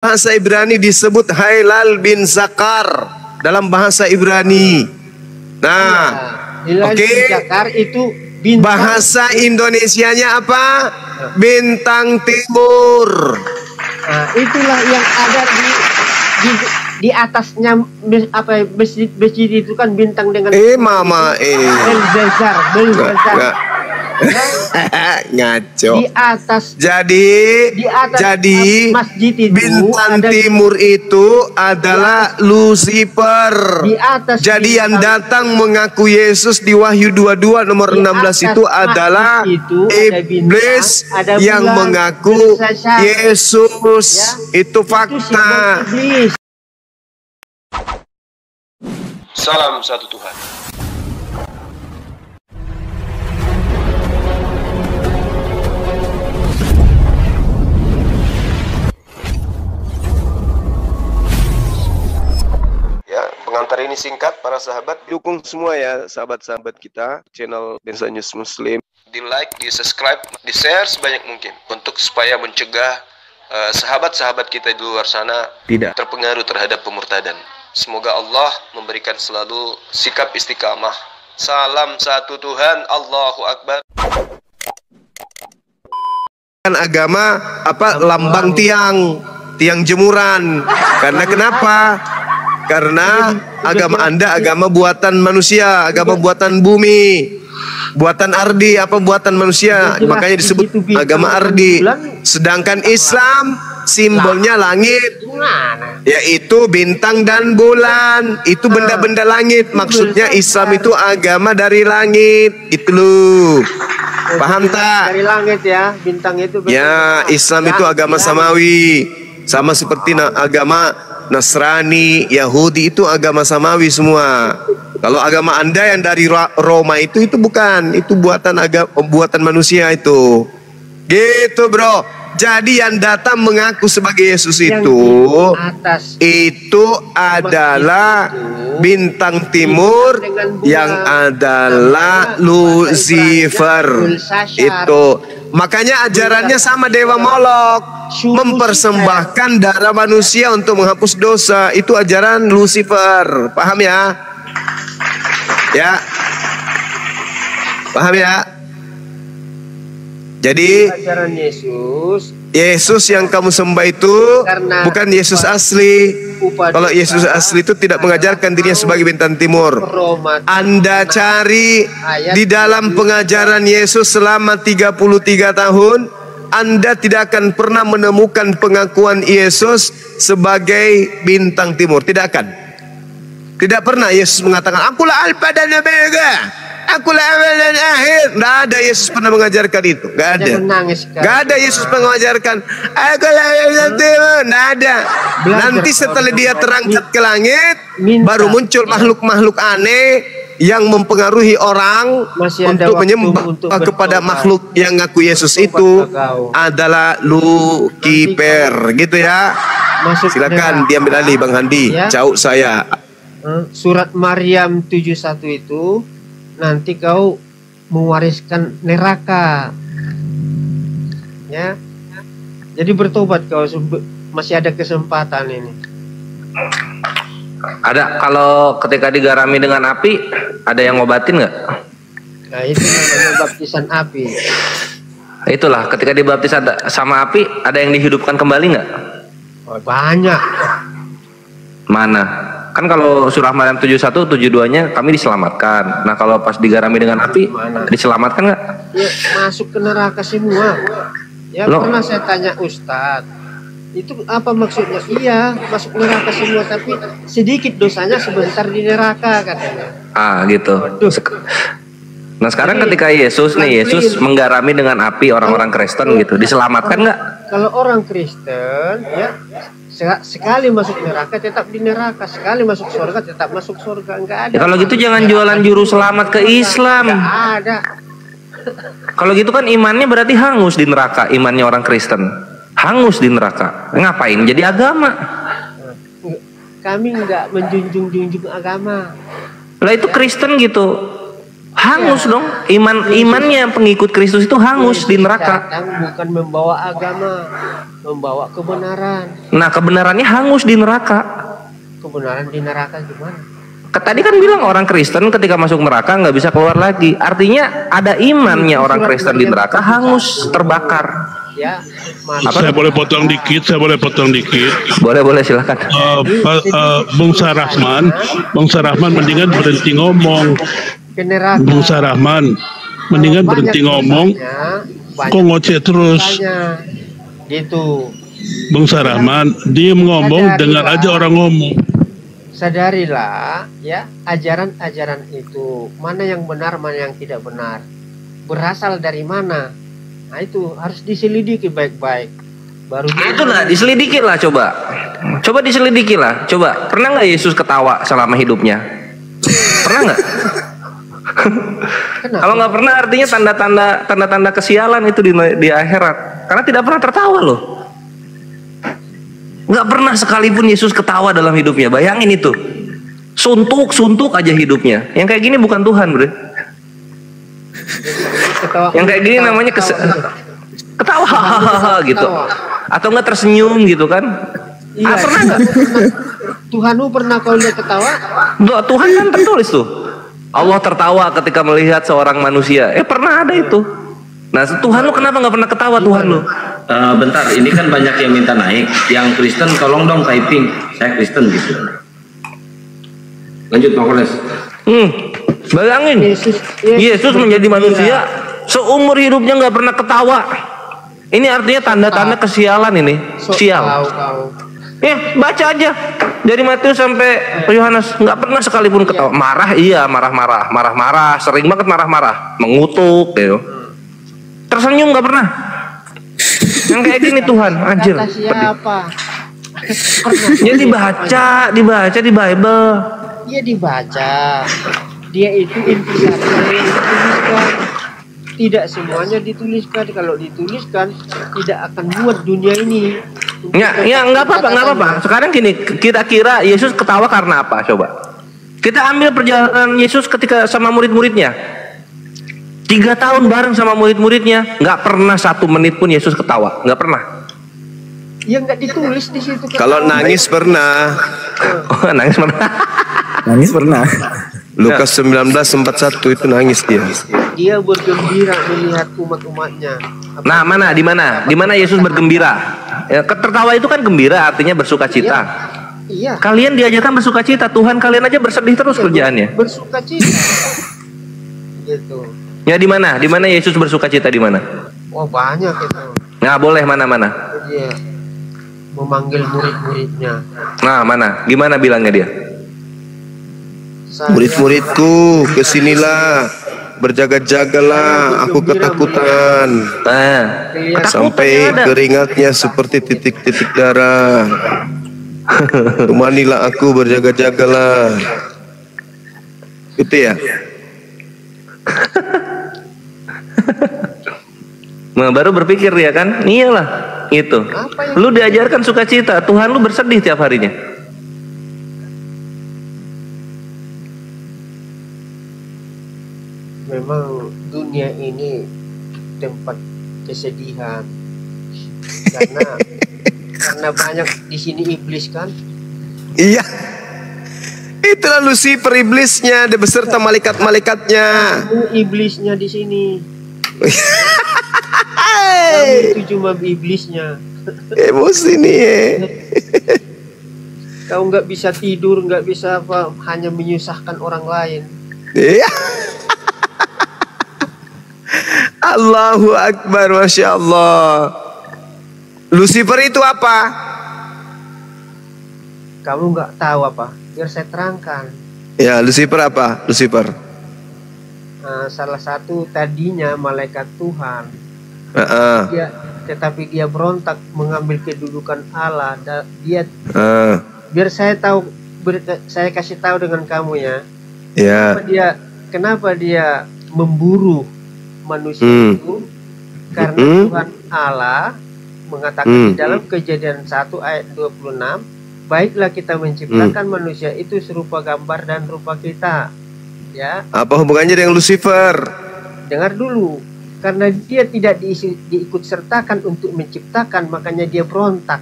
bahasa Ibrani disebut Hailal bin Zakar dalam bahasa Ibrani. Nah, Hilal oke. Zakar itu bintang. Bahasa Indonesianya apa? Bintang Timur. Nah, itulah yang ada di di, di atasnya apa ya, masjid masjid itu kan bintang dengan Eh mama eh. Belzazar, Belzazar. Ngaco. Di atas Jadi di atas jadi masjid itu bintang ada timur itu adalah Lucifer. di atas Jadi yang bintang- datang mengaku Yesus di Wahyu 22 nomor Di 16 atas itu adalah itu ada iblis bintang, ada yang bulan, mengaku Belzazar. Yesus. Ya. Itu itu fakta. iblis. Salam satu Tuhan. Ya, pengantar ini singkat para sahabat. Dukung semua ya sahabat-sahabat kita channel Densa News Muslim. Di like, di subscribe, di share sebanyak mungkin untuk supaya mencegah eh, sahabat-sahabat kita di luar sana Tidak. terpengaruh terhadap pemurtadan. Semoga Allah memberikan selalu sikap istiqamah. Salam satu Tuhan, Allahu Akbar. kan agama apa lambang tiang tiang jemuran karena kenapa karena agama anda agama buatan manusia agama buatan bumi buatan ardi apa buatan manusia. Makanya disebut agama ardi. sedangkan Islam simbolnya langit. yaitu bintang dan bulan. Itu benda-benda langit. Maksudnya Islam itu agama dari langit. Itu loh paham tak? Dari langit ya, bintang itu. Ya, Islam itu agama samawi. Sama seperti agama Nasrani, Yahudi itu agama samawi semua. Kalau agama Anda yang dari Roma itu itu bukan, itu buatan agama buatan manusia itu. Gitu, Bro. Jadi yang datang mengaku sebagai Yesus Yang itu atas. itu adalah bintang timur yang adalah Lucifer. Itu. Makanya ajarannya sama dewa Molok. Mempersembahkan darah manusia untuk menghapus dosa. Itu ajaran Lucifer. Paham ya? Ya. Paham ya jadi ajaran Yesus Yesus yang kamu sembah itu Karena- bukan Yesus asli. Kalau Yesus asli itu tidak mengajarkan dirinya sebagai bintang timur. Anda cari di dalam pengajaran Yesus selama 33 tahun, Anda tidak akan pernah menemukan pengakuan Yesus sebagai bintang timur. Tidak akan. Tidak pernah Yesus mengatakan, Akulah Alfa dan Omega. Akulah awal dan akhir. Tidak ada Yesus pernah mengajarkan itu. Tidak ada. Gak ada Yesus mengajarkan Akulah bintang timur. Tidak ada. Nanti setelah dia terangkat ke langit, baru muncul makhluk-makhluk aneh yang mempengaruhi orang Masih untuk menyembah untuk kepada makhluk yang ngaku Yesus itu adalah Lucifer gitu ya. Masuk Silakan diambil alih Bang Handi. Ya. Jauh saya. Eh, Surat Maryam 71 itu nanti kau mewariskan neraka. Ya. Jadi bertobat kau masih ada kesempatan ini. Ada kalau ketika digarami dengan api, ada yang ngobatin nggak? Nah, itu namanya baptisan api. Itulah ketika dibaptis sama api, ada yang dihidupkan kembali nggak? Oh, banyak. Mana? Kan kalau surah Maryam 71 72-nya kami diselamatkan. Nah, kalau pas digarami dengan api, diselamatkan nggak? Ya, masuk ke neraka semua. Ya Loh. pernah saya tanya Ustadz, itu apa maksudnya? Iya, masuk neraka semua, tapi sedikit dosanya sebentar di neraka katanya. Ah, gitu. Waduh. Nah, sekarang Jadi, ketika Yesus nih, Yesus menggarami dengan api orang-orang Kristen gitu, diselamatkan nggak? Kalau orang Kristen, ya sekali masuk neraka tetap di neraka, sekali masuk surga tetap masuk surga, enggak ada. Ya, kalau gitu jangan jualan juru selamat ke Islam. Enggak ada. Kalau gitu kan imannya berarti hangus di neraka, imannya orang Kristen. Hangus di neraka. Ngapain jadi agama? Kami enggak menjunjung-junjung agama. Lah itu Kristen gitu. Hangus dong. Iman imannya pengikut Kristus itu hangus di neraka. Datang bukan membawa agama. membawa kebenaran. Nah, kebenarannya hangus di neraka. Kebenaran di neraka gimana? Tadi kan bilang orang Kristen ketika masuk neraka nggak bisa keluar lagi. Artinya ada imannya orang Kristen di neraka hangus, terbakar. Ya, Apa? Saya boleh potong dikit, saya boleh potong dikit. Boleh boleh silakan. Pak, eh, Bung Sarahman, Bung Sarahman mendingan berhenti ngomong. Ke neraka. Bung Sarahman, mendingan Banyak berhenti ngomong. Kok banyak ngoceh terus? dosanya. Gitu. Bung Sarahman, diem ngomong, dengar aja orang ngomong. Sadarilah ya, ajaran-ajaran itu mana yang benar, mana yang tidak benar. Berasal dari mana? Nah, itu harus diselidiki baik-baik. Baru Nah, itu lah diselidiki lah coba. Coba diselidiki lah. Coba pernah nggak Yesus ketawa selama hidupnya? Pernah nggak? Kalau nggak pernah artinya tanda-tanda tanda-tanda kesialan itu di di akhirat. Karena tidak pernah tertawa loh. Nggak pernah sekalipun Yesus ketawa dalam hidupnya. Bayangin itu. Suntuk, suntuk aja hidupnya. Yang kayak gini bukan Tuhan, bro. Yang kayak gini namanya kes- ketawa. Gitu. Atau nggak tersenyum gitu kan? Iya. Ah, pernah nggak? Tuhanmu pernah kau lihat ketawa? Tuhan kan tertulis tuh. Allah tertawa ketika melihat seorang manusia. Eh pernah ada itu. Nah Tuhan lu kenapa nggak pernah ketawa Tuhan lu? Eh, bentar, ini kan banyak yang minta naik. Yang Kristen tolong dong typing. Saya Kristen gitu. Lanjut Pak Koles. Hmm, bayangin. Yesus, Yesus menjadi manusia seumur hidupnya nggak pernah ketawa. Ini artinya tanda-tanda kesialan ini. Sial. Ya baca aja dari Matius sampai Yohanes nggak pernah sekalipun ketawa. Marah iya marah-marah, marah-marah, sering banget marah-marah, mengutuk gitu. Tersenyum nggak pernah. Yang kayak gini Tuhan, anjir. Siapa? Ya dibaca, dibaca di Bible. Dia dibaca. Dia itu dituliskan. Tidak semuanya dituliskan. Kalau dituliskan, tidak akan muat dunia ini. Ya, ya nggak apa-apa, nggak apa-apa. Sekarang gini, kita kira Yesus ketawa karena apa? Coba. Kita ambil perjalanan Yesus ketika sama murid-muridnya. Tiga tahun bareng sama murid-muridnya, nggak pernah satu menit pun Yesus ketawa, nggak pernah. Ya nggak ditulis di situ. Kalau nangis pernah. Oh, nangis mana? Nangis pernah. Lukas 19:41 itu nangis dia. Dia bergembira melihat umat-umatnya. Nah, mana? Di mana? Di mana Yesus bergembira? Ya, tertawa itu kan gembira, artinya bersuka cita. Iya. Kalian diajarkan bersuka cita, Tuhan kalian aja bersedih terus kerjaannya. Bersuka cita. gitu. Ya di mana? Di mana Yesus bersuka cita di mana? Wah banyak itu. Nah, boleh mana-mana. Dia memanggil murid-muridnya. Nah, mana? Gimana bilangnya dia? Murid-muridku, ke sinilah. Berjaga-jagalah, aku ketakutan. Nah, Sampai keringatnya seperti titik-titik darah. Temanilah aku berjaga-jagalah. Gitu ya? Nah, baru berpikir dia kan, iyalah, itu. Lu diajarkan sukacita, Tuhan lu bersedih tiap harinya. Memang dunia ini tempat kesedihan karena karena banyak di sini iblis kan Iya. Itulah Lucifer iblisnya, dia beserta malaikat-malaikatnya. Kamu iblisnya di sini itu cuma iblisnya emosi nih. eh. kau nggak bisa tidur nggak bisa apa hanya menyusahkan orang lain Iya. Allahu Akbar, Masya Allah. Lucifer itu apa? kamu nggak tahu apa biar saya terangkan Ya, Lucifer apa? Lucifer. Nah, salah satu tadinya malaikat Tuhan Heeh. dia tetapi dia berontak mengambil kedudukan Allah dia heeh. biar saya tahu ber- saya kasih tahu dengan kamu ya Ya. kenapa dia kenapa dia memburu manusia Hmm. itu karena Hmm. Tuhan Allah mengatakan Hmm. di dalam kejadian 1 ayat 26 baiklah kita menciptakan Hmm. manusia itu serupa gambar dan rupa kita ya Apa hubungannya dengan Lucifer? dengar dulu karena dia tidak diisi, diikut sertakan untuk menciptakan makanya dia berontak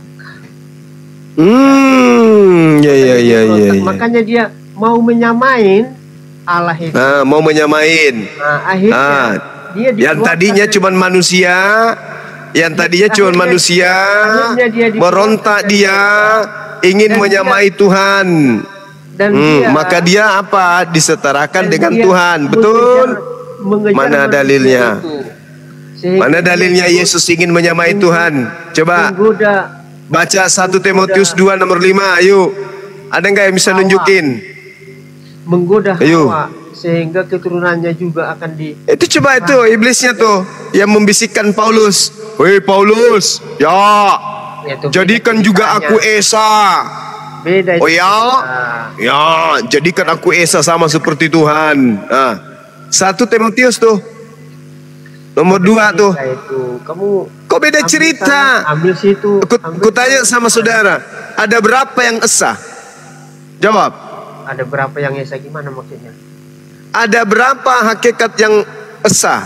Hmm, ya ya ya ya. ya. makanya dia mau menyamain Allah itu Nah, mau menyamain. nah, akhirnya Ah, dia yang tadinya cuman manusia, yang tadinya cuman Akhirnya- manusia, dia dari- dia ingin Dan menyamai Tuhan. dan Hmm, dia maka dia apa? Disetarakan dengan dia Tuhan. Betul? mengejar Mana dalilnya? Mana dalilnya dia Yesus ingin menyamai Tuhan? Coba baca 1 Timotius 2 nomor 5, ayo. Ada nggak yang bisa Hawa. nunjukin? menggoda Ayo. Sehingga keturunannya juga akan di Itu coba itu iblisnya tuh yang membisikkan Paulus. Woi Paulus, ya yaitu jadikan beda juga aku Esa. beda Oh itu ya, cerita. ya jadikan aku Esa sama seperti Tuhan. Nah, satu Timotius tuh, nomor dua tuh. Itu kamu Kok beda ambil cerita? sana, ambil situ ambil ku tanya sama saudara, ada berapa yang Esa? Jawab. ada berapa yang esa gimana maksudnya Ada berapa hakikat yang Esa?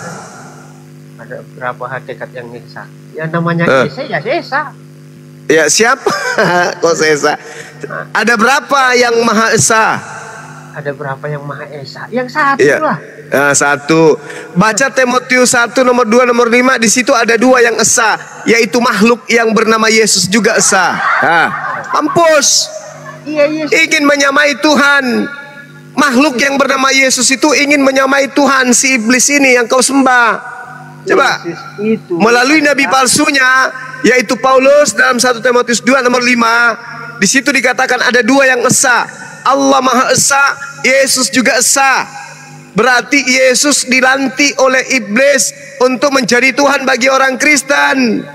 ada berapa hakikat yang esa ya namanya Eh. esa ya esa Ya siapa? Kok Esa? Ada berapa yang Maha Esa? ada berapa yang maha esa yang satu Iya. lah Nah, satu. Baca Timotius 1 nomor 2 nomor 5 di situ ada dua yang esa, yaitu makhluk yang bernama Yesus juga esa. Nah, mampus. iya iya Ingin menyamai Tuhan. Makhluk yang bernama Yesus itu ingin menyamai Tuhan si iblis ini yang kau sembah. Coba. Itu melalui nabi palsunya yaitu Paulus dalam 1 Timotius 2 nomor 5 di situ dikatakan ada dua yang esa. Allah Maha Esa Yesus juga esa. Berarti Yesus dilantik oleh iblis untuk menjadi Tuhan bagi orang Kristen.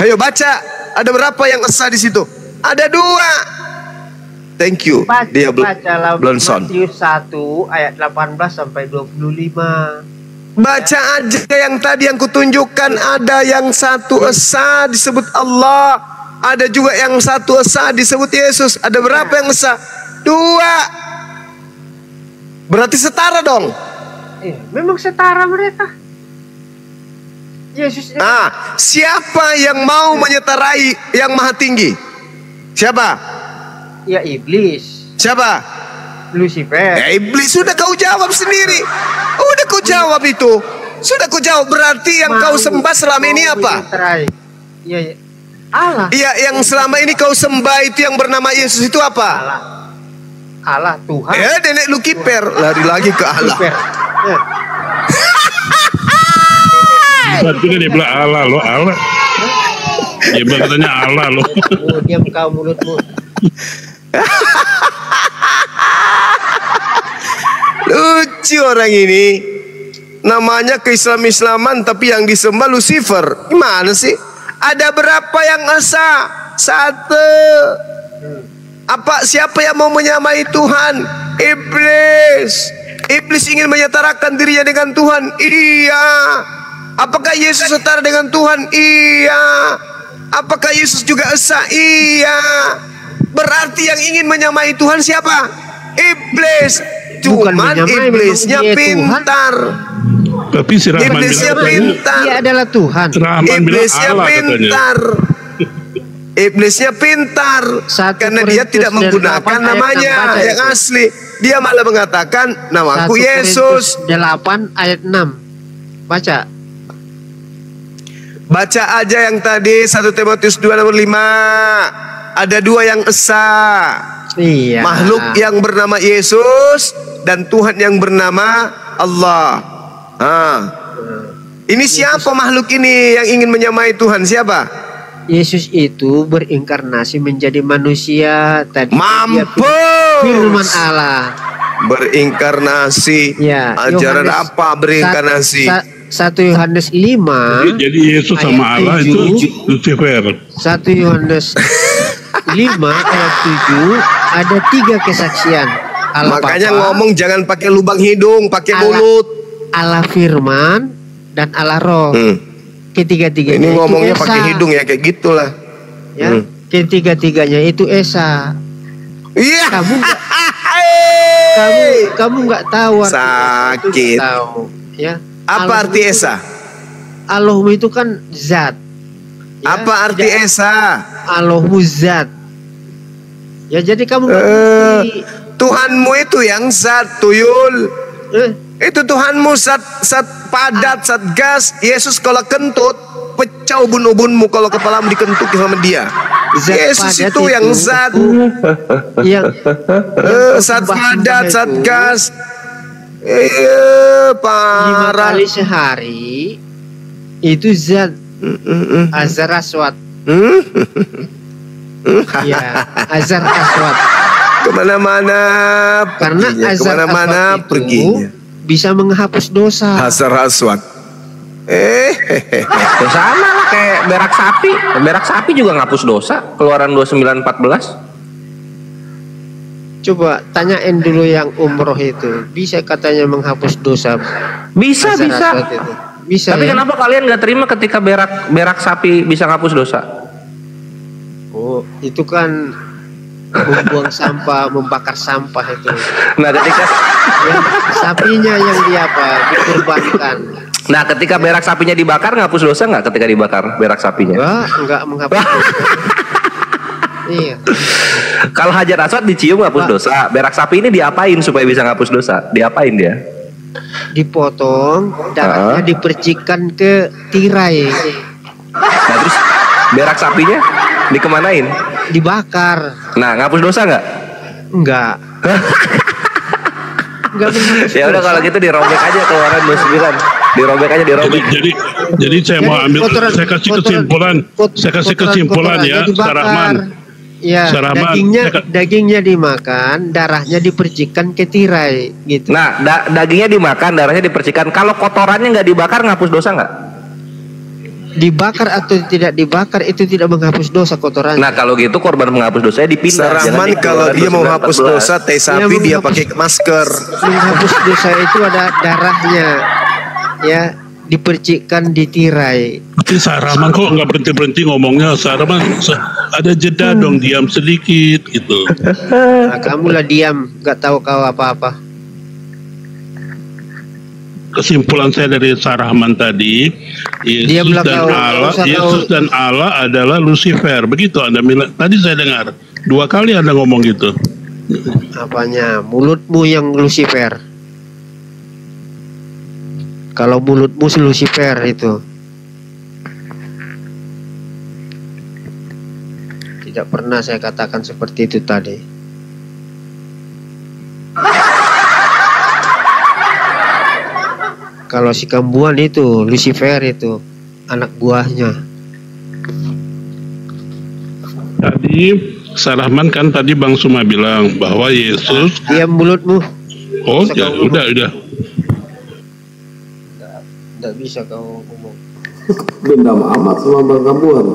Ayo baca ada berapa yang esa di situ? Ada dua thank you baca, dia belum bacalah belum son Matius 1 ayat 18 sampai 25 Baca aja yang tadi yang kutunjukkan ada yang satu esa disebut Allah, ada juga yang satu esa disebut Yesus. Ada berapa yang esa? Dua. Berarti setara dong. eh, memang setara mereka Yesus Nah, siapa yang mau menyetarai yang maha tinggi? Siapa? Ya iblis Siapa? Lucifer Ya iblis sudah kau jawab sendiri. Udah kau jawab itu. Sudah kau jawab. Berarti yang kau Mau- sembah selama ini apa? Iya, iya. Allah, Iya, yang selama ini kau sembah itu yang bernama Yesus itu apa? Allah, Allah Tuhan. Ya, nenek lu kiper, lari lagi ke Allah. Ya. Berarti kan dia bilang Allah lo Allah. Dia bilang katanya Allah lo. Oh, diam kau mulutmu. Lucu orang ini. Namanya keislam-islaman tapi yang disembah Lucifer. Gimana sih? Ada berapa yang esa? Satu. Apa siapa yang mau menyamai Tuhan? Iblis. Iblis ingin menyetarakan dirinya dengan Tuhan. Iya. Apakah Yesus setara dengan Tuhan? Iya. Apakah Yesus juga esa? Iya. Berarti yang ingin menyamai Tuhan siapa? Iblis. Bukan Cuman menyamai, iblisnya Tuhan. pintar. Tapi si Rahman Iblisnya bilang katanya, pintar. Dia adalah Tuhan. Rahman Iblisnya Allah katanya. pintar. Iblisnya pintar Satu karena dia tidak menggunakan 8 ayat namanya 6 baca yang itu. asli. Dia malah mengatakan namaku 1 Yesus. Korintus 8 ayat 6. Baca. Baca aja yang tadi 1 Timotius 2 nomor 5. Ada dua yang esa. Iya. Makhluk yang bernama Yesus dan Tuhan yang bernama Allah. Ah. Ini siapa makhluk ini yang ingin menyamai Tuhan? Siapa? Yesus itu berinkarnasi menjadi manusia tadi. dia Mampus. Firman Allah. Berinkarnasi. Ya, Ajaran Yohanes apa berinkarnasi? Sa- sa- 1 Yohanes 5 Jadi, Yesus sama Allah itu. Lucifer. 1 Yohanes 5 ayat 7 ada tiga kesaksian Allah Makanya Bapa, ngomong jangan pakai lubang hidung, pakai Allah. mulut. Allah Firman dan Allah Roh. Hmm. Ketiga-tiganya Ini ngomongnya Esa. pakai hidung ya kayak gitulah. Ya. Hmm. Ketiga-tiganya itu Esa. Iya. Kamu nggak- kamu kamu nggak tahu arti Sakit. itu tahu ya Apa Allah arti itu- Esa? Allahmu itu kan zat Ya, Apa arti ja- Esa? Allahmu zat ya jadi kamu Eh. ngerti. Tuhanmu itu yang zat tuyul. Eh, Itu Tuhanmu zat zat padat, zat gas. Yesus kalau kentut pecah ubun-ubunmu kalau kepalamu dikentuk sama dia. Zat Yesus padat itu yang zat yang eh, zat padat, zat itu gas. Eh, lima parah. kali sehari itu zat Mm, mm, mm. azar aswad Hmm? ya azar aswad Ke mana-mana karena perginya, azar ke mana-mana aswad itu perginya. bisa menghapus dosa Hasar aswad. Eh, hehehe. Ya sama lah kayak berak sapi. Berak sapi juga ngapus dosa. Keluaran 2914. coba tanyain dulu yang umroh itu bisa katanya menghapus dosa Bisa, azar bisa. aswad itu bisa Tapi ya? kenapa kalian nggak terima ketika berak berak sapi bisa ngapus dosa? Itu kan membuang sampah membakar sampah itu Nah, ketika ya, sapinya yang dia apa dikorbankan nah ketika berak sapinya dibakar ngapus dosa nggak ketika dibakar berak sapinya? enggak enggak menghapus dosa iya Kalau hajar aswad dicium ngapus Pak. dosa. Berak sapi ini diapain supaya bisa ngapus dosa? Diapain dia? dipotong darahnya Ah. dipercikan ke tirai Nah, terus berak sapinya dikemanain? dibakar Nah, ngapus dosa nggak? enggak enggak menghapus Ya udah kalau gitu dirobek aja keluaran 29. Dirobek aja Jadi, dirobek. jadi, jadi saya mau Jadi ambil, kotoran- saya kasih kotoran- kesimpulan, kot- saya kasih kotoran- kesimpulan ya, kotorannya dibakar. Sarahman. Ya, Sarahman, dagingnya saya dagingnya dimakan, darahnya dipercikan ke tirai gitu. Nah, da- dagingnya dimakan, darahnya dipercikan. Kalau kotorannya nggak dibakar, ngapus dosa nggak? Dibakar atau tidak dibakar itu tidak menghapus dosa kotorannya. Nah, kalau gitu korban menghapus dosanya dipindah. Di kalau dia mau 29, hapus 14. dosa teh sapi Iya, dia pakai masker. menghapus dosa itu ada darahnya, ya dipercikkan di tirai. Tapi Sarahman kok nggak berhenti berhenti ngomongnya, Sarahman sa- ada jeda dong, diam sedikit gitu. Nah, kamulah diam, nggak tahu kau apa-apa. Kesimpulan saya dari Sarahman tadi, Yesus Diamlah dan Allah, Yesus dan Allah adalah Lucifer. Begitu Anda bilang. Tadi saya dengar dua kali Anda ngomong gitu. Apanya? Mulutmu yang Lucifer. Kalau mulutmu si Lucifer itu. Tidak pernah saya katakan seperti itu tadi. Kalau si Kambuan itu Lucifer itu anak buahnya. Tadi Sarahman kan tadi Bang Suma bilang bahwa Yesus, Diam mulutmu. oh Bisa ya udah udah. Tidak bisa kau ngomong. Dendam amat sama Bang Kambuan.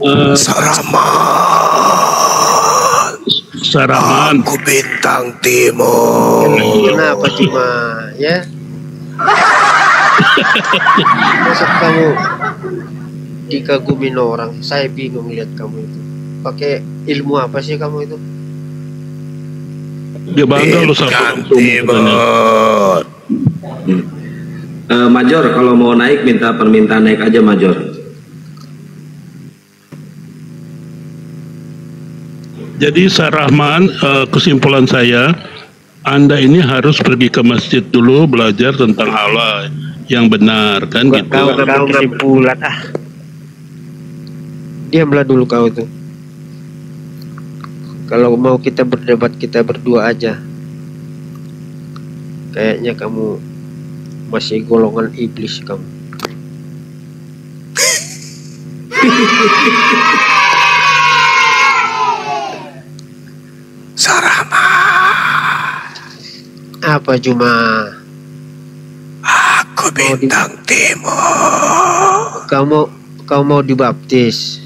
Eh, Sarahman, Sarahman, aku bintang timur. Kenapa cuma ya? Masa kamu dikagumin orang? Saya bingung lihat kamu itu. Pakai ilmu apa sih kamu itu? dia bangga loh sama timur. Eh, Major kalau mau naik minta permintaan naik aja Major. Jadi Sarahman, eh, kesimpulan saya, Anda ini harus pergi ke masjid dulu belajar tentang Allah yang benar kan gitu. Kau kau kesimpulan ah. Diamlah dulu kau itu. Kalau mau kita berdebat kita berdua aja. Kayaknya kamu masih golongan iblis kamu. Apa cuma aku bintang timur. kau mau kau mau dibaptis?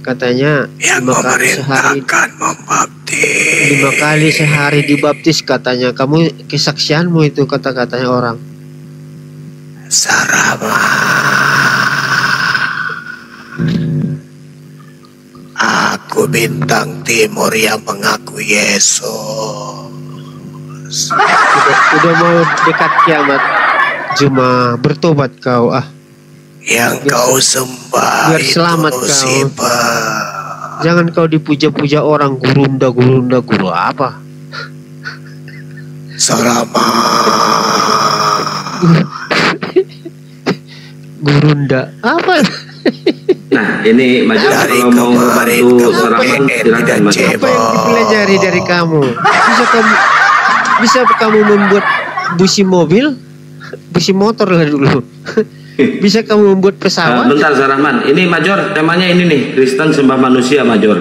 Katanya Yang lima kali sehari membaptis. lima kali sehari dibaptis katanya. Kamu kesaksianmu itu kata-katanya orang. Sarahman. Aku bintang timur yang mengaku Yesus. Udah, udah mau dekat kiamat. Cuma bertobat kau ah. Yang kau sembah Biar itu selamat kau. musibah. Jangan kau dipuja-puja orang gurunda gurunda guru apa? Sarama. Gurunda apa? Nah, ini Major Dari kalau mau kemarin bantu kamu Sarapan silakan cebok. Apa yang dipelajari dari kamu? Bisa kamu bisa kamu membuat busi mobil, busi motor lah dulu. Bisa kamu membuat pesawat? bentar Sarahman, ini Major temanya ini nih Kristen sembah manusia Major.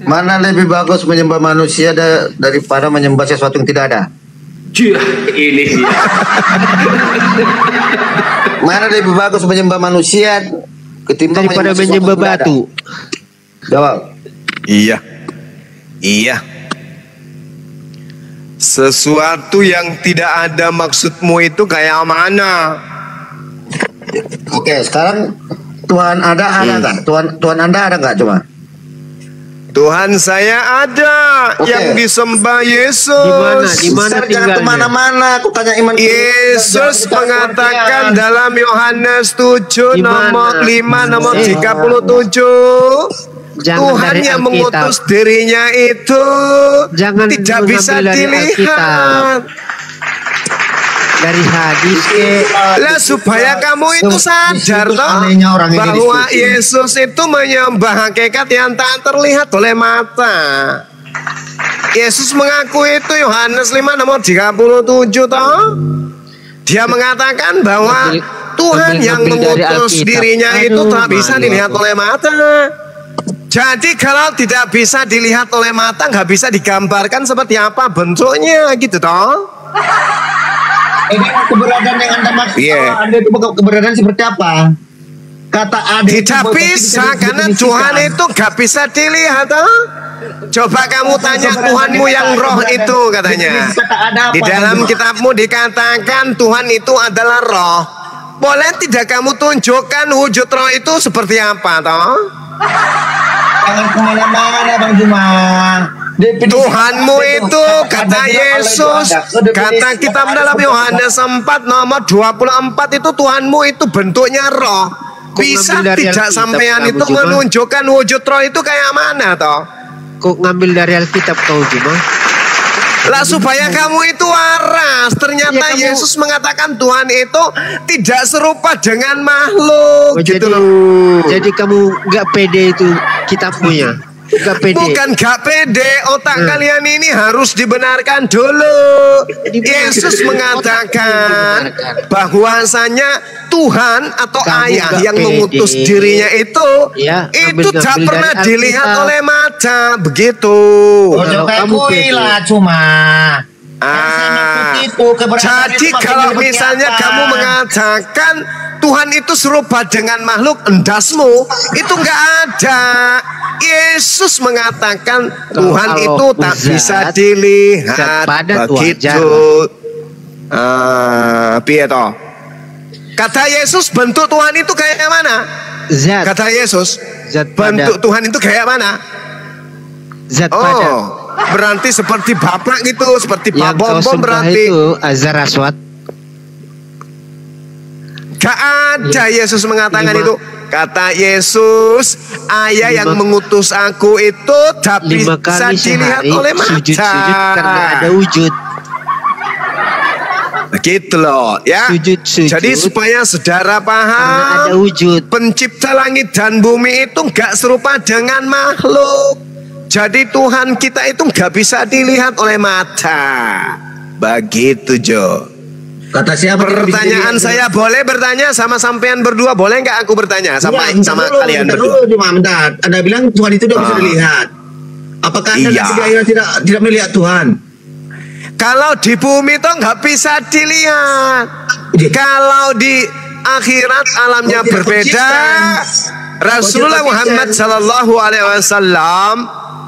Mana lebih bagus menyembah manusia da- daripada menyembah sesuatu yang tidak ada? Cia, ini dia. Mana lebih bagus menyembah manusia ketimbang Daripada menyembah ada? batu. Jawab. Iya. Iya. Sesuatu yang tidak ada maksudmu itu kayak mana? Oke, sekarang Tuhan ada ada Hmm. nggak? Tuhan Tuhan Anda ada nggak coba? Tuhan saya ada Oke. yang disembah Yesus. Di mana? Di mana jangan ke mana-mana. Aku tanya iman. Yesus Jangan- mengatakan jangan- dalam Yohanes 7 Di mana? nomor 5 nomor Eh. 37 Jangan Tuhan dari yang Alkitab. mengutus dirinya itu Jangan tidak bisa dari dilihat. Alkitab. Dari hadis ke Lah supaya kamu itu sadar toh bahwa. Yesus itu menyembah hakikat yang tak terlihat oleh mata. Yesus mengaku itu Yohanes 5 nomor 37 toh. Dia mengatakan bahwa Tuhan yang mengutus dirinya itu tak bisa dilihat oleh mata. Jadi kalau tidak bisa dilihat oleh mata, nggak bisa digambarkan seperti apa bentuknya gitu toh. Ini keberadaan yang anda maksud. Iya. oh, anda itu keberadaan seperti apa? Kata ada itu Tidak bisa karena. Tuhan itu gak bisa dilihat toh. Coba kamu tanya Tuhanmu yang roh itu katanya. Di dalam kitabmu dikatakan Tuhan itu adalah roh. Boleh tidak kamu tunjukkan wujud roh itu seperti apa toh? Jangan ke mana-mana Bang Juma. Definisi Tuhanmu itu kata Yesus kata kitab kata dalam Yohanes 4 nomor 24 itu Tuhanmu itu bentuknya roh. Bisa tidak sampean itu menunjukkan wujud roh itu kayak mana toh? kok ngambil dari Alkitab kau cuma? Lah supaya kamu itu waras. Ternyata Ya, kamu- Yesus mengatakan Tuhan itu tidak serupa dengan makhluk Oh, gitu jadi, loh. jadi kamu nggak pede itu kitabmunya, nggak pede. Bukan gak pede, otak Hmm. kalian ini harus dibenarkan dulu. Dibenarkan. Yesus mengatakan bahwasanya Tuhan atau Kamu ayah gak yang pede. mengutus dirinya itu Ya, itu tak pernah dilihat oleh mata begitu. Kamu pede. lah cuma. Ah, jadi kalau misalnya apa? kamu mengatakan Tuhan itu serupa dengan makhluk endasmu, itu enggak ada. Yesus mengatakan Tuhan Kalau itu tak zat, bisa dilihat begitu. Ah, piye toh? Kata Yesus bentuk Tuhan itu kayak mana? Zat, Kata Yesus zat bentuk Tuhan itu kayak mana? zat. Oh, berarti seperti bapak gitu, seperti Yang Pak Bom sembah berarti. itu azar aswad. Gak ada Yesus mengatakan Lima- itu. Kata Yesus, ayah yang Lima- mengutus aku itu tak Lima bisa kali dilihat sehari oleh mata. sujud-sujud karena ada wujud. Begitu loh, ya. Sujud-sujud Jadi supaya saudara Karena ada paham, wujud. pencipta langit dan bumi itu nggak serupa dengan makhluk. Jadi Tuhan kita itu nggak bisa dilihat oleh mata. Begitu Jo. Kata siapa? Pertanyaan saya boleh bertanya sama sampean berdua boleh nggak aku bertanya sama Iya, sama dulu, kalian berdua? dulu, cuma bentar. Anda bilang Tuhan itu tidak bisa Ah. dilihat. Apakah Anda Iya. akhirat tidak tidak melihat Tuhan? Kalau di bumi tuh nggak bisa dilihat. Iya. Kalau di akhirat alamnya tidak berbeda. konsisten? Rasulullah Muhammad? Sallallahu Alaihi Wasallam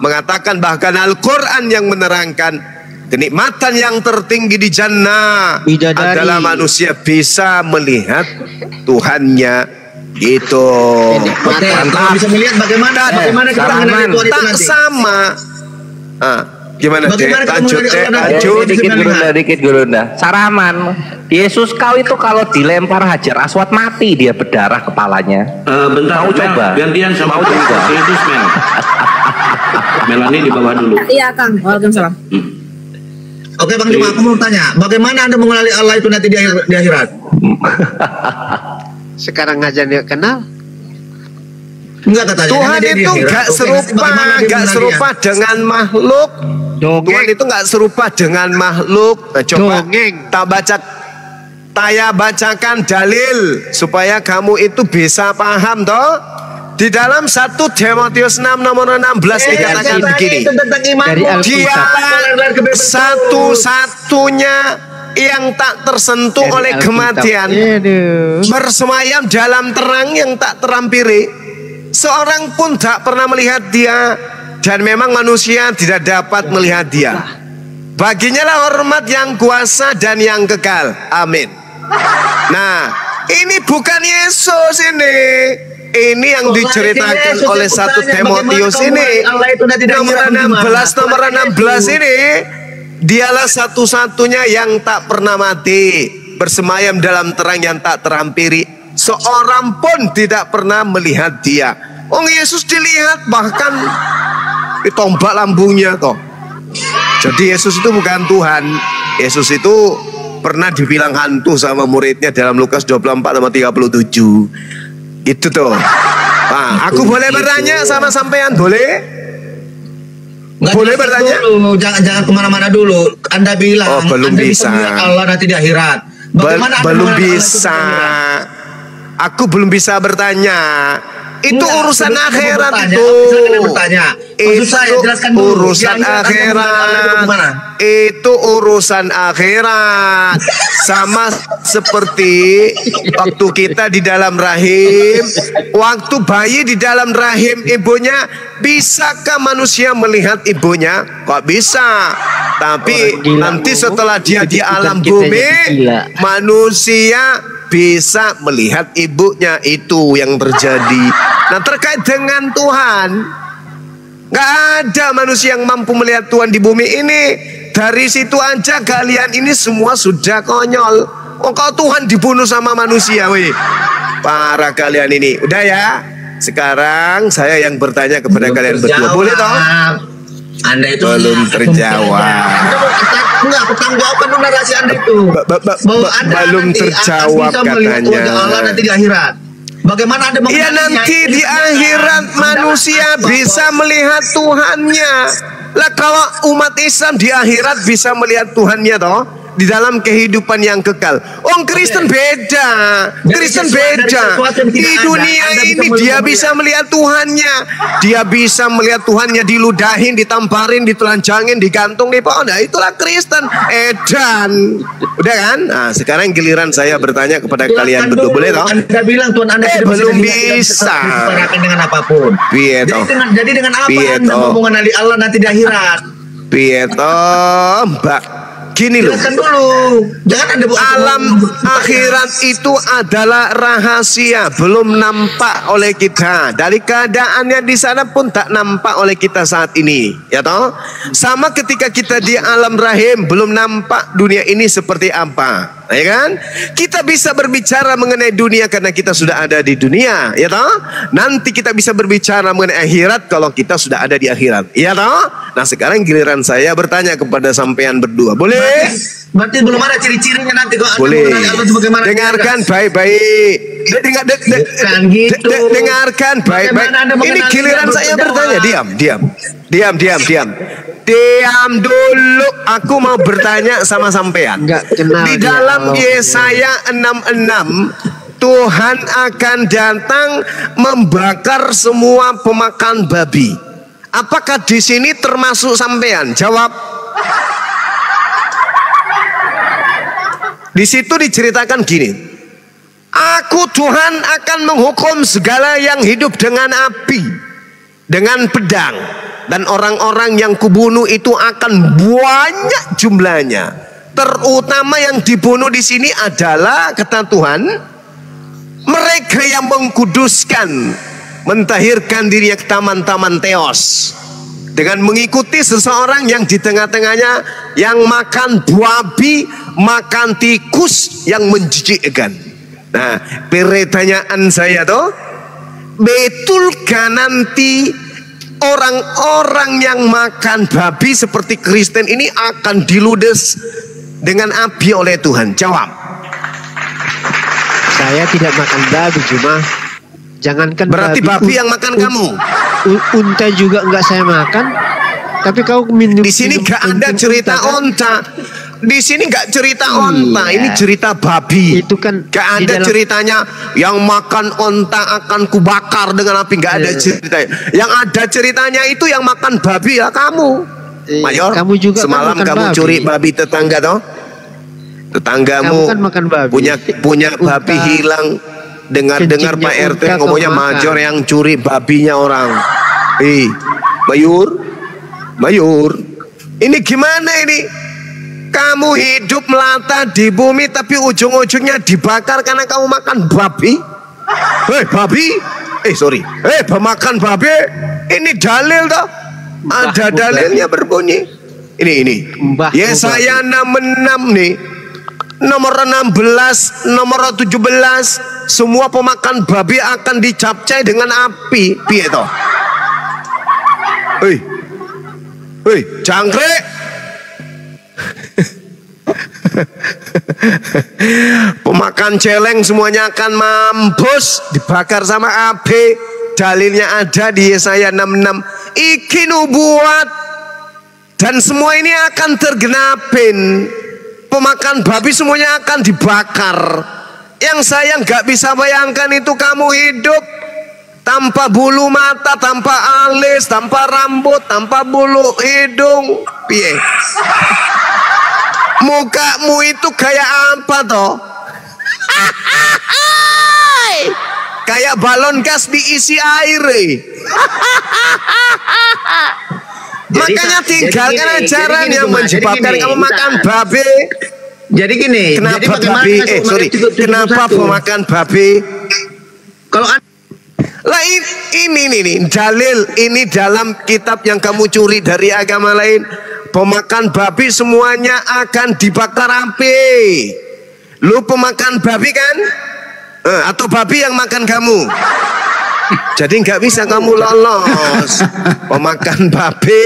mengatakan bahkan Al-Quran yang menerangkan kenikmatan yang tertinggi di jannah Bidadari. adalah manusia bisa melihat Tuhannya Gitu. Oke, kalau bisa melihat bagaimana Tak- bagaimana kita mengenali Tuhan itu tak nanti. sama. Ah, gimana? Bagaimana Lanjut nanti? lanjut. Dikit gurunda, dikit gurunda. Saraman. Yesus kau itu kalau dilempar hajar aswad mati dia berdarah kepalanya. Eh, bentar, Mau Mel. coba? Gantian sama Mau coba? Yesus, Mel. Melani di bawah dulu. Iya Kang, Waalaikumsalam. Oke Bang Juma, aku mau tanya, bagaimana Anda mengenali Allah itu nanti di, akhir- di akhirat? Sekarang aja dia kenal. Enggak katanya. Tuhan itu akhirat. nggak Oke, serupa, nanti bagaimana dia nggak mengenalinya? serupa dengan makhluk. Tuhan itu nggak serupa dengan makhluk. Nah, coba Dongeng. tak baca, saya bacakan dalil supaya kamu itu bisa paham toh. Di dalam 1 Timotius 6 nomor 16 Eh, dikatakan begini. Dari Alkitab. Dialah satu-satunya yang tak tersentuh Dari oleh kematian bersemayam dalam terang yang tak terampiri. Seorang pun tak pernah melihat dia dan memang manusia tidak dapat melihat dia. Baginya lah hormat yang kuasa dan yang kekal. Amin. Nah, ini bukan Yesus ini. Ini yang Kok diceritakan Yesus oleh satu Timotius ini. Allah itu dari Nomor akhirat bagaimana? 16 nomor Apalagi 16 itu. ini dialah satu-satunya yang tak pernah mati bersemayam dalam terang yang tak terampiri seorang pun tidak pernah melihat dia Oh Yesus dilihat bahkan ditombak lambungnya toh jadi Yesus itu bukan Tuhan Yesus itu pernah dibilang hantu sama muridnya dalam Lukas 24 sama 37 itu tuh nah, aku boleh bertanya sama sampean boleh Nggak Boleh bertanya? Dulu, jangan jangan ke mana-mana dulu. Anda bilang, Oh, belum Anda bisa. melihat Allah nanti di akhirat. Bagaimana Anda belum bisa. Aku belum bisa bertanya. Itu urusan akhirat bertanya, itu. bertanya. Maksud saya, Itu jelaskan dulu. urusan Di akhirat itu? Itu urusan akhirat. Sama seperti waktu kita di dalam rahim, waktu bayi di dalam rahim ibunya, bisakah manusia melihat ibunya? Kok bisa? Tapi gila nanti setelah dia di alam bumi, manusia bisa melihat ibunya itu yang terjadi. Nah terkait dengan Tuhan, nggak ada manusia yang mampu melihat Tuhan di bumi ini. Dari situ aja kalian ini semua sudah konyol. Oh kau Tuhan dibunuh sama manusia, weh. Para kalian ini, udah ya. Sekarang saya yang bertanya kepada Belum kalian berdua, boleh toh? Anda itu Belum hanya terjawab. Anda Enggak, pertanggungjawaban dulu narasi Anda itu. Ba- ba- ba- Bahwa ba- Anda belum nanti terjawab akan bisa katanya. Allah nanti di akhirat. Bagaimana Anda Ya mengenalinya? nanti di akhirat Anda manusia apa- bisa melihat Tuhannya. Lah kalau umat Islam di akhirat bisa melihat Tuhannya toh di dalam kehidupan yang kekal. Om Kristen beda. Dari Kristen beda. Di ada, dunia bisa ini melihat- dia bisa melihat Tuhannya. Dia bisa melihat Tuhannya diludahin, ditamparin, ditelanjangin, digantung di pohon. Nah, itulah Kristen. Edan. Udah kan? Nah, sekarang giliran saya bertanya kepada kalian dulu. berdua boleh toh? Anda bilang Tuhan Anda Eh, belum bisa. disetarakan dengan apa pun. Jadi dengan, jadi dengan apa Piye Anda mengenali Allah nanti di akhirat? Piye toh, Mbak? Gini loh. Jelaskan dulu. Jangan Anda bu- Alam akhirat itu adalah rahasia, belum nampak oleh kita. Dari keadaannya di sana pun tak nampak oleh kita saat ini, ya toh? Sama ketika kita di alam rahim belum nampak dunia ini seperti apa, ya kan? Kita bisa berbicara mengenai dunia karena kita sudah ada di dunia, ya toh? Nanti kita bisa berbicara mengenai akhirat kalau kita sudah ada di akhirat, ya toh? Nah, sekarang giliran saya bertanya kepada sampean berdua. Boleh? Berarti belum ada ciri-cirinya nanti Anda Boleh. Dengarkan baik-baik. De- dengar- de- de- gitu. de- dengarkan baik-baik. Ini giliran saya bertanya. Diam, diam. Diam, diam, diam. Diam dulu. Aku mau bertanya sama sampean. Enggak kenal Di dalam. Yesaya 66 Tuhan akan datang membakar semua pemakan babi. Apakah di sini termasuk sampean? Jawab. Di situ diceritakan gini. Aku Tuhan akan menghukum segala yang hidup dengan api, dengan pedang, dan orang-orang yang kubunuh itu akan banyak jumlahnya. Terutama yang dibunuh di sini adalah kata Tuhan Mereka yang mengkuduskan, mentahirkan dirinya ke taman-taman teos dengan mengikuti seseorang yang di tengah-tengahnya yang makan babi, makan tikus yang menjijikkan. Nah, pertanyaan saya tuh, betulkah nanti orang-orang yang makan babi seperti Kristen ini akan diludes dengan api oleh Tuhan? Jawab. Saya tidak makan babi cuma jangankan Berarti babi, yang makan kamu. unta juga enggak saya makan. Tapi kau minum Di sini minum- gak ada cerita kan? onta. Di sini gak cerita onta, Iya. ini cerita babi. Itu kan Gak di ada dalam- ceritanya yang makan onta akan kubakar dengan api. Gak ada Iya. ceritanya. Yang ada ceritanya itu yang makan babi ya kamu. Iya, Mayor, kamu juga kan semalam makan kamu babi. curi babi tetangga toh? Tetanggamu Kamu kan makan babi. punya punya babi hilang. Dengar-dengar Pak RT ngomongnya major yang curi babinya orang. Ih, Mayur, Mayur, ini gimana ini? Kamu hidup melata di bumi tapi ujung-ujungnya dibakar karena kamu makan babi? Hei babi? Eh sorry, eh pemakan babi? Ini dalil toh? Ada dalilnya berbunyi. Ini ini. Mbah, Yesaya 66 nih. Nomor 16, nomor 17, semua pemakan babi akan dicapcai dengan api. Piye toh? Hei. Hei, jangkrik. Pemakan celeng semuanya akan mampus dibakar sama api. Dalilnya ada di Yesaya 66. Iki nubuat dan semua ini akan tergenapin. Pemakan babi semuanya akan dibakar. Yang saya nggak bisa bayangkan itu kamu hidup tanpa bulu mata, tanpa alis, tanpa rambut, tanpa bulu hidung. Piye? Mukamu itu kayak apa toh? kayak balon gas diisi air. Jadi, Makanya tinggalkan jadi gini, ajaran jadi gini, yang jadi menyebabkan kamu makan babi. Jadi gini, jadi Kenapa bagaimana babi? Eh sorry, 71? kenapa pemakan babi? Kalau Lah i- ini nih nih dalil ini dalam kitab yang kamu curi dari agama lain. Pemakan babi semuanya akan dibakar api. Lu pemakan babi kan? Eh, atau babi yang makan kamu? Jadi nggak bisa kamu lolos. Pemakan babi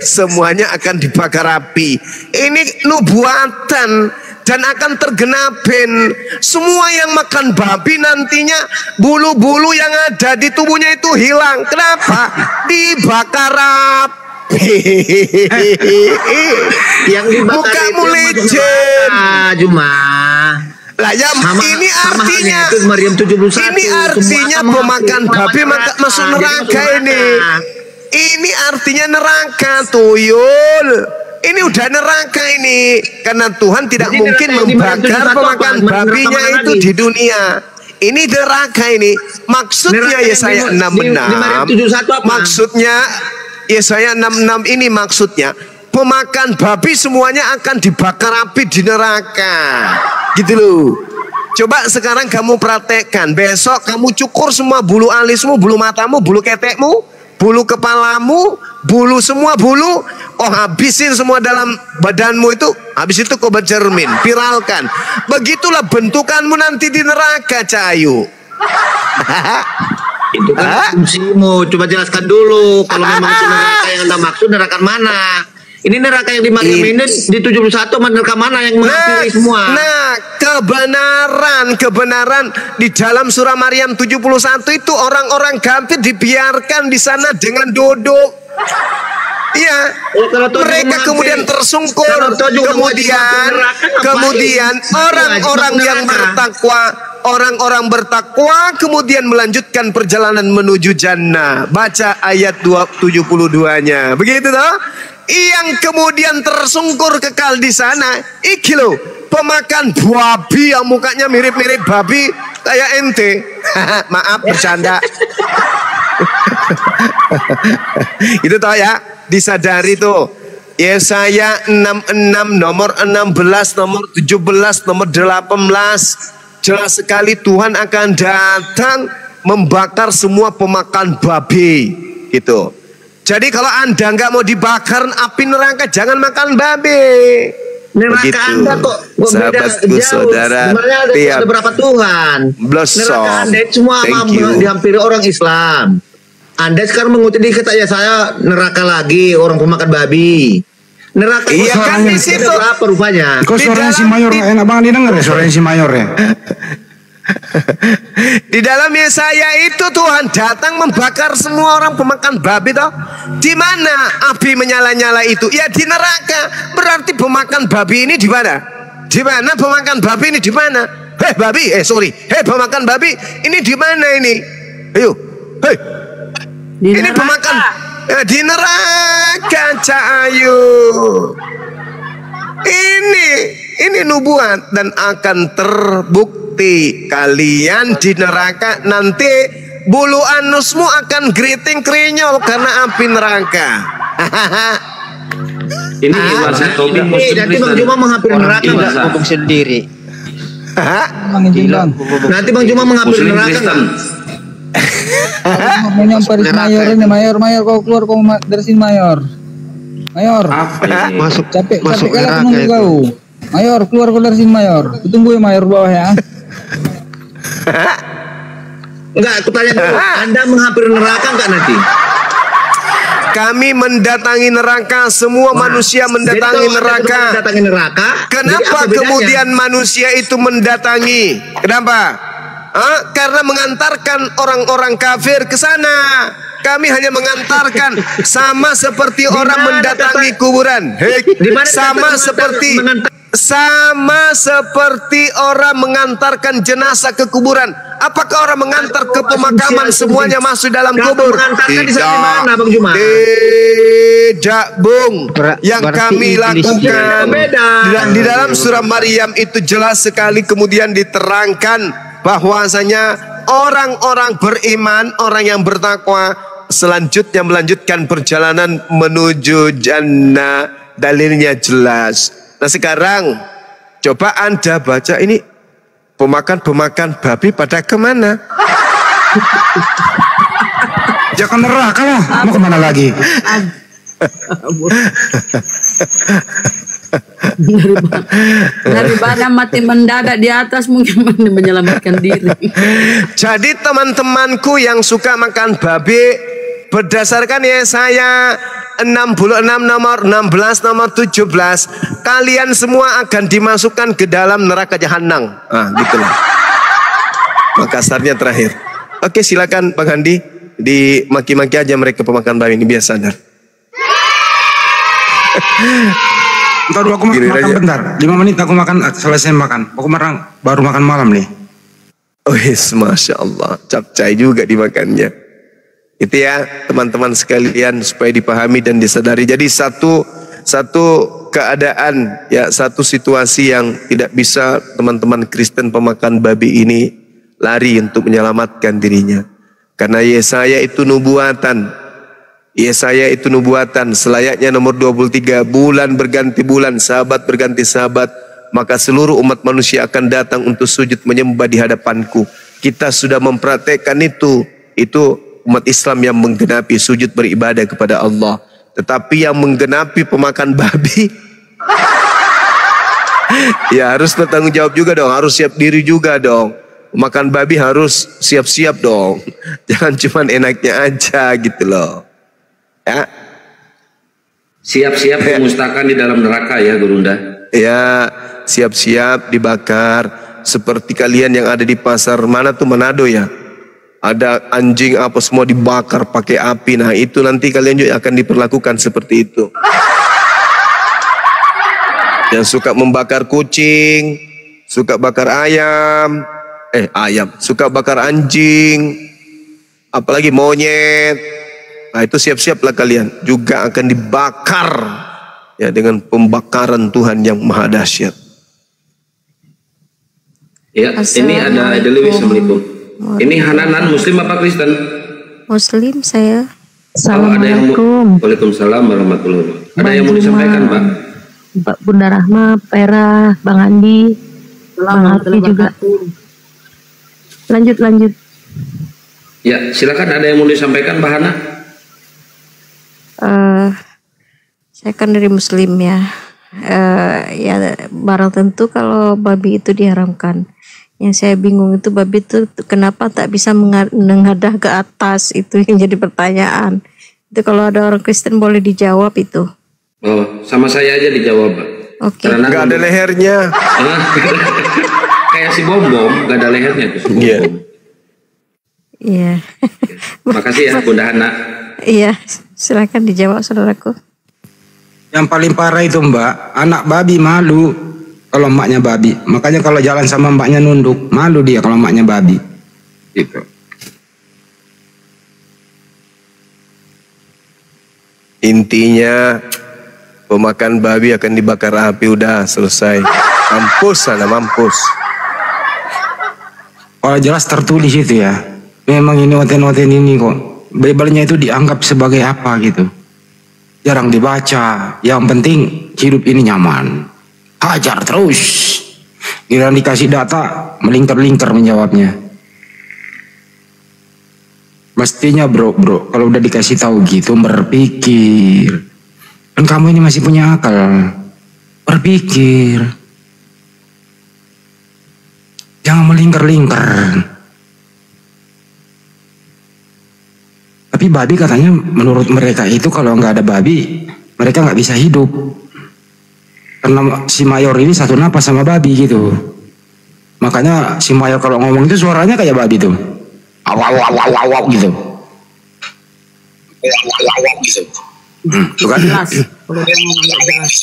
semuanya akan dibakar api. Ini nubuatan dan akan tergenapin. Semua yang makan babi nantinya bulu-bulu yang ada di tubuhnya itu hilang. Kenapa? Dibakar api. yang dibakar Mukamu itu lecet. Ah, Juma. Lah ya Sama- ini sama artinya itu Maryam 71. Ini artinya Semua pemakan babi masuk maka neraka. ini. Ini artinya neraka tuyul. Ini udah neraka ini karena Tuhan tidak Jadi mungkin membakar 71 pemakan babinya itu lagi? di dunia. Ini neraka ini. Maksudnya Neraka Yesaya di- di- di Maryam 71 66. apa? Maksudnya Yesaya 66 ini maksudnya pemakan babi semuanya akan dibakar api di neraka. Gitu loh. Coba sekarang kamu praktekkan. Besok kamu cukur semua bulu alismu, bulu matamu, bulu ketekmu, bulu kepalamu, bulu semua bulu. Oh habisin semua dalam badanmu itu. Habis itu kau bercermin, viralkan. Begitulah bentukanmu nanti di neraka, Cahayu. Itu kan asumsimu. Coba jelaskan dulu. Kalau memang itu neraka yang anda maksud, neraka mana? Ini neraka yang di Maryam Ini- ini di 71 sama neraka mana yang Nah, mengakhiri semua? nah, kebenaran, kebenaran di dalam surah Maryam 71 itu orang-orang kafir dibiarkan di sana dengan duduk. Iya, Oh, mereka kemudian tersungkur. Kemudian, kemudian orang-orang Wajib yang bertakwa, orang-orang bertakwa kemudian melanjutkan perjalanan menuju jannah. Baca ayat 272-nya. Begitu toh? Yang kemudian tersungkur kekal di sana, iki loh, pemakan babi yang mukanya mirip-mirip babi kayak ente. Maaf bercanda. Itu toh ya, disadari tuh. Yesaya 66 nomor 16, nomor 17, nomor 18. jelas sekali Tuhan akan datang membakar semua pemakan babi gitu. Jadi kalau anda nggak mau dibakar api neraka jangan makan babi. Neraka Begitu. Anda kok, kok beda Sahabatku, jauh. saudara. Sebenarnya ada, Tiap. ada berapa Tuhan? Blossom. Neraka Anda semua Thank mam- you. dihampiri orang Islam. Anda sekarang mengutip dikit aja saya neraka lagi orang pemakan babi. Neraka Iya kan di situ. berapa rupanya? Kok Di suaranya si Mayor di- nggak enak banget didengar ya suaranya si Mayor ya? Di dalam Yesaya itu Tuhan datang membakar semua orang pemakan babi toh. Di mana api menyala-nyala itu? Ya di neraka. Berarti pemakan babi ini di mana? Di mana pemakan babi ini di mana? Hei babi, eh sorry. Hei pemakan babi, ini di mana ini? Ayo, hei. Di ini neraka. pemakan eh, di neraka Cahayu. Ini ini nubuat dan akan terbukti kalian di neraka nanti bulu anusmu akan geriting krinyol karena api neraka. Ini bahasa topik Ini nanti Bang. Juma menghampiri neraka gila nggak? ngomong sendiri. Nanti Bang Juma menghampiri neraka Kristen. nggak? Mau nyamperin si mayor ini mayor mayor kau keluar kau dari sini mayor. Mayor. Masuk Capek masuk capek kali neraka nunggu kau. Mayor keluar kau dari sini mayor. Tunggu ya mayor bawah ya. Enggak, aku tanya dulu. Anda menghampiri neraka nggak nanti? Kami mendatangi neraka, semua manusia mendatangi neraka. mendatangi neraka, Kenapa kemudian manusia itu mendatangi? Kenapa? Hah? Karena mengantarkan orang-orang kafir ke sana. Kami hanya mengantarkan sama seperti orang mendatangi kata- kuburan. Hei, sama seperti sama seperti orang mengantarkan jenazah ke kuburan. Apakah orang mengantar ke pemakaman semuanya masuk dalam kubur? mengantarkan di sana mana, Bang Juma? Tidak, Bung. Yang kami lakukan di dalam surah Maryam itu jelas sekali kemudian diterangkan bahwasanya orang-orang beriman, orang yang bertakwa selanjutnya melanjutkan perjalanan menuju jannah. Dalilnya jelas. Nah sekarang coba anda baca ini pemakan-pemakan babi pada ke mana? Jangan neraka lah. Mau ke mana lagi? Daripada, daripada mati mendadak di atas mungkin menyelamatkan diri. Jadi teman-temanku yang suka makan babi berdasarkan Yesaya 66 nomor 16 nomor 17 kalian semua akan dimasukkan ke dalam neraka jahanam. Ah, gitulah. Makasarnya terakhir. Oke, silakan Bang Handi dimaki-maki aja mereka pemakan babi ini biar sadar. Entar dulu aku Gini makan aja. bentar. 5 menit aku makan selesai makan. Aku merang baru makan malam nih. Oh yes, Masya Allah. Capcay juga dimakannya. Itu ya teman-teman sekalian supaya dipahami dan disadari. Jadi satu satu keadaan ya satu situasi yang tidak bisa teman-teman Kristen pemakan babi ini lari untuk menyelamatkan dirinya. Karena Yesaya itu nubuatan. Yesaya itu nubuatan selayaknya nomor 23 bulan berganti bulan sahabat berganti sahabat maka seluruh umat manusia akan datang untuk sujud menyembah di hadapanku kita sudah mempraktekkan itu itu umat Islam yang menggenapi sujud beribadah kepada Allah tetapi yang menggenapi pemakan babi. Ya harus bertanggung jawab juga dong harus siap diri juga dong. Makan babi harus siap-siap dong. Jangan cuman enaknya aja gitu loh. Ya. Siap-siap pemustakan di dalam neraka ya Gurunda. ya siap-siap dibakar. Seperti kalian yang ada di pasar mana tuh Manado ya ada anjing apa semua dibakar pakai api. Nah itu nanti kalian juga akan diperlakukan seperti itu. Yang suka membakar kucing suka bakar ayam eh ayam suka bakar anjing apalagi monyet. Nah itu siap-siaplah kalian. Juga akan dibakar ya dengan pembakaran Tuhan yang maha dahsyat. Ya, ini ada Edelis Assalamualaikum. Ini Hananan Muslim apa Kristen? Muslim saya. Kalau ada yang mau, Assalamualaikum. Waalaikumsalam warahmatullahi wabarakatuh. Ada yang mau disampaikan, Pak? Mbak Bunda Rahma, Pera, Bang Andi, Bang Hafi juga. Lanjut lanjut. Ya, silakan ada yang mau disampaikan Mbak Hana? Eh, saya kan dari Muslim ya. Eh, ya barang tentu kalau babi itu diharamkan. Yang saya bingung itu babi itu kenapa tak bisa mengadah ke atas itu yang jadi pertanyaan. Itu kalau ada orang Kristen boleh dijawab itu. Oh, sama saya aja dijawab. Oke. Karena Nggak ada lehernya. Hah? Kayak si bom bom, nggak ada lehernya tuh. si Bom Iya. Iya. Makasih ya Bunda Hana. Iya, silakan dijawab saudaraku. Yang paling parah itu mbak, anak babi malu kalau emaknya babi. Makanya kalau jalan sama mbaknya nunduk, malu dia kalau emaknya babi. Gitu. Intinya pemakan babi akan dibakar api udah selesai. Mampus sana mampus. Kalau jelas tertulis itu ya. Memang ini waten-waten ini kok. Bible-nya itu dianggap sebagai apa gitu. Jarang dibaca. Yang penting hidup ini nyaman. Hajar terus. Kira dikasih data, melingkar-lingkar menjawabnya. Mestinya bro, bro, kalau udah dikasih tahu gitu berpikir. Kan kamu ini masih punya akal. Berpikir. Jangan melingkar-lingkar. Tapi babi katanya menurut mereka itu kalau nggak ada babi, mereka nggak bisa hidup. Karena si mayor ini satu napas sama babi gitu. Makanya si mayor kalau ngomong itu suaranya kayak babi tuh. Aw aw aw aw aw, aw, gitu. Aw, aw, aw, aw, gitu. Hmm, tuh kan? Jelas. Kalau dia ngomong nggak jelas.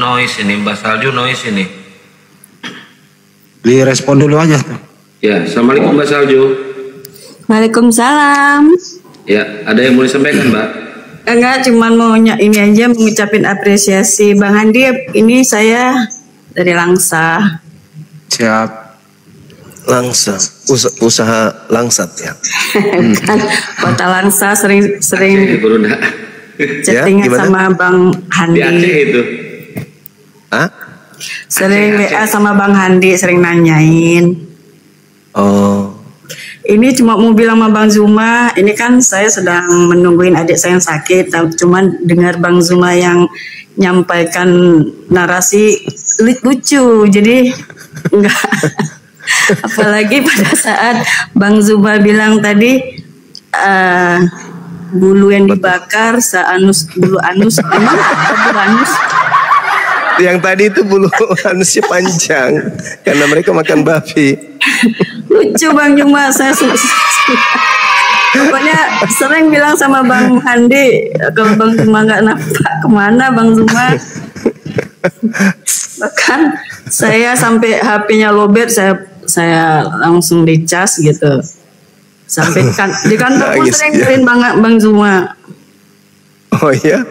Noise ini, Mbak Salju noise ini. Direspon dulu aja tuh. Ya, Assalamualaikum Mbak Salju. Waalaikumsalam. Ya, ada yang mau disampaikan Mbak? Enggak, cuman mau ini aja mengucapin apresiasi Bang Handi. Ini saya dari Langsa. Siap. Langsa. Usa- usaha langsat ya. kan Kota Langsa sering sering Bunda. chattingan Ya, gimana? sama Bang Di Aceh Handi. itu. Hah? Sering WA sama Bang Handi, sering nanyain. Oh. Ini cuma mau bilang sama Bang Zuma, ini kan saya sedang menungguin adik saya yang sakit, cuman dengar Bang Zuma yang nyampaikan narasi lu- lucu, jadi enggak. Apalagi pada saat Bang Zuma bilang tadi eh, bulu yang dibakar seanus bulu anus, emang bulu anus? Yang tadi itu bulu anusnya panjang. Karena mereka makan babi. lucu Bang Juma. Saya pokoknya sering bilang sama Bang Handi kalau Bang Zuma nggak nampak ke mana Bang Zuma bahkan saya sampai HP-nya lobet saya saya langsung dicas gitu. Sampai kan di kantor pun sering beliin banget Bang Zuma Oh iya.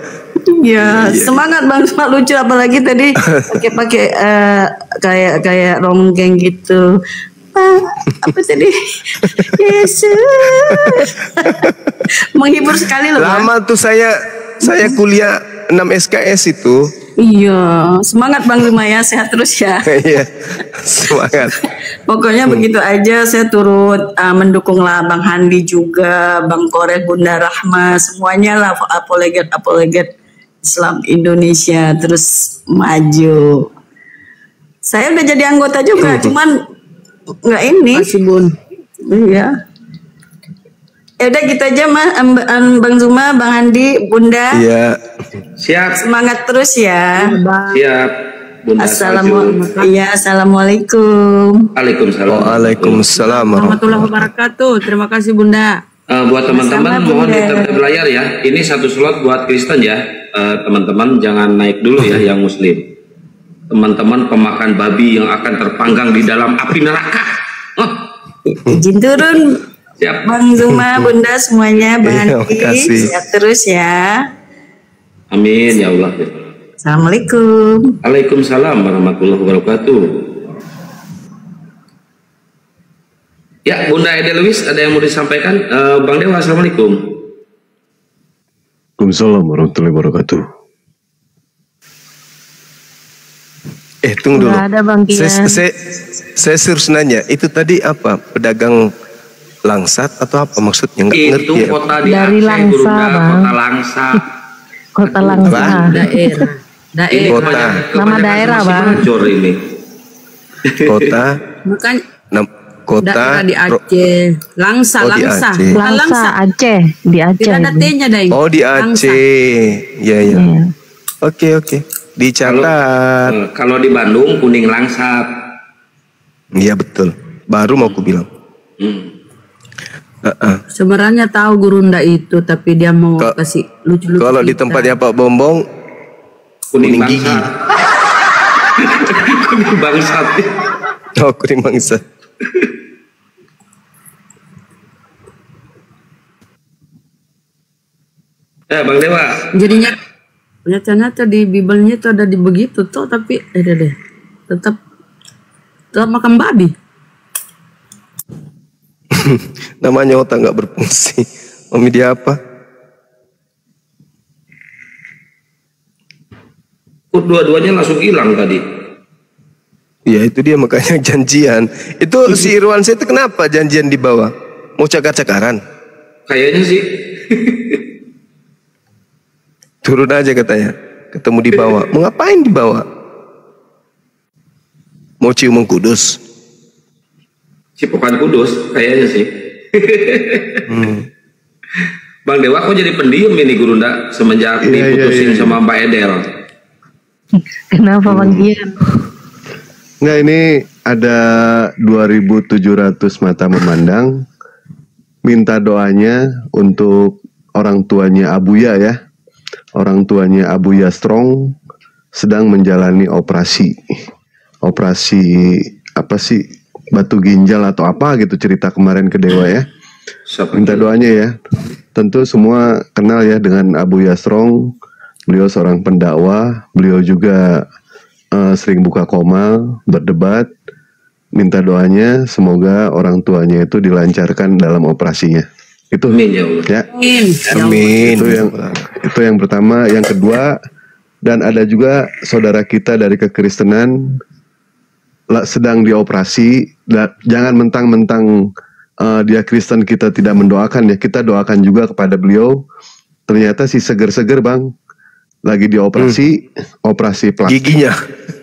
Ya, Iya. semangat Bang Zuma lucu apalagi tadi pakai-pakai eh, kayak kayak ronggeng gitu. Apa tadi? Yesus. Menghibur sekali loh. Bang. Lama tuh saya saya kuliah 6 SKS itu. Iya, semangat Bang ya, sehat terus ya. Iya. Semangat. Pokoknya begitu aja saya turut uh, mendukung lah Bang Handi juga, Bang Korel, Bunda Rahma, semuanya lah apoleget Islam Indonesia terus maju. Saya udah jadi anggota juga, cuman nggak ini. Masih bun. Iya. Ya udah gitu aja Mas, Bang Zuma, Bang Handi, Bunda. Iya. Siap. Semangat terus ya. Siap. Bunda Assalamualaikum. Iya, assalamualaikum. Waalaikumsalam. Waalaikumsalam. Warahmatullahi wabarakatuh. Terima kasih Bunda. Eh, buat teman-teman mohon Bunda. ditetap layar ya. Ini satu slot buat Kristen ya. Eh, teman-teman jangan naik dulu ya yang Muslim. Teman-teman pemakan babi yang akan terpanggang di dalam api neraka. Oh, Izin turun siap. Bang Zuma, Bunda semuanya, Bang Andi, makasih. sehat terus ya. Amin ya Allah. Assalamualaikum. Waalaikumsalam warahmatullahi wabarakatuh. Ya, Bunda Ede Lewis ada yang mau disampaikan? Eh, Bang Dewa, Assalamualaikum. Waalaikumsalam warahmatullahi wabarakatuh. Eh tunggu dulu. Ada Bang Saya, Kian. saya, saya serius nanya, itu tadi apa? Pedagang langsat atau apa maksudnya? Nggak ngerti Itu ya. kota di Dari Aceh, Langsa, Gurunda, Bang. kota Langsa. Kota Langsa. Daerah. Ini Daerah. Kota. kebanyakan- Nama daerah, Bang. Kota, Bukan nam, kota, daerah di Aceh. Langsa, Oh, di Langsa. Aceh. Bukan Langsa Langsa. Aceh di Aceh. Tidak ada. T-nya, Deng. Oh di Langsa. Aceh, ya ya. Iya. Oke oke, dicatat. Eh, Kalau di Bandung kuning langsat. Iya betul. Baru mau aku bilang. Hmm. Heeh. Sebenarnya tahu Gurunda itu, tapi dia mau Ka- kasih lucu-lucu. Kalau di tempatnya Pak Bombong, Kuning, Kuning gigi. bangsat. kuning bangsat. oh kuning bangsa. Eh Bang Dewa, Jadinya nyata-nyata di Biblenya itu ada di begitu tuh, tapi eh deh, deh. tetap tetap makan babi. Namanya otak nggak berfungsi. Mami dia apa? dua-duanya langsung hilang tadi? Ya itu dia makanya janjian. Itu si Irwan saya itu kenapa janjian di bawah? Mau cakar-cakaran? Kayaknya sih. Turun aja katanya. Ketemu di bawah. Mau ngapain di bawah? Mau cium kudus? Cipokan kudus, kayaknya sih. Hmm. Bang Dewa kok jadi pendiam ini Gurunda semenjak Iya, iya, diputusin iya. sama Mbak Edel. Kenapa Bang Gian? Nggak ini ada 2.700 mata memandang minta doanya untuk orang tuanya Abuya ya. Orang tuanya Abuya Strong sedang menjalani operasi. Operasi apa sih? Batu ginjal atau apa gitu cerita kemarin ke Dewa ya. Minta doanya ya. Tentu semua kenal ya dengan Abuya Strong. Beliau seorang pendakwah, beliau juga eh, sering buka komal, berdebat, minta doanya semoga orang tuanya itu dilancarkan dalam operasinya. Itu ya. Amin. Amin. Itu yang itu yang pertama, yang kedua dan ada juga saudara kita dari kekristenan sedang dioperasi. Da- jangan mentang-mentang eh, dia Kristen kita tidak mendoakan ya. Kita doakan juga kepada beliau. Ternyata si seger-seger bang lagi dioperasi, operasi plastik. Giginya.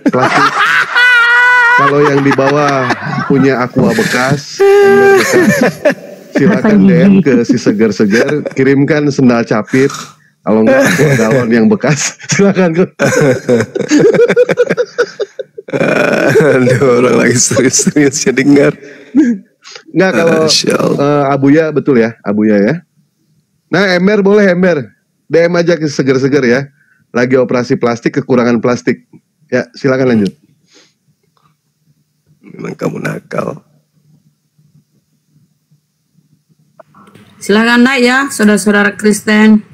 Plastik. Kalau yang di bawah punya aqua bekas, bekas, silakan DM ke si seger-seger, kirimkan sendal capit. Kalau enggak galon yang bekas, silakan ke. Aduh orang lagi serius-seriusnya dengar. Enggak kalau eh, Abuya betul ya, Abuya ya. Nah, ember boleh ember. DM aja ke seger-seger ya. Lagi operasi plastik kekurangan plastik. Ya, silakan lanjut. Memang kamu nakal. Silahkan naik ya, saudara-saudara Kristen.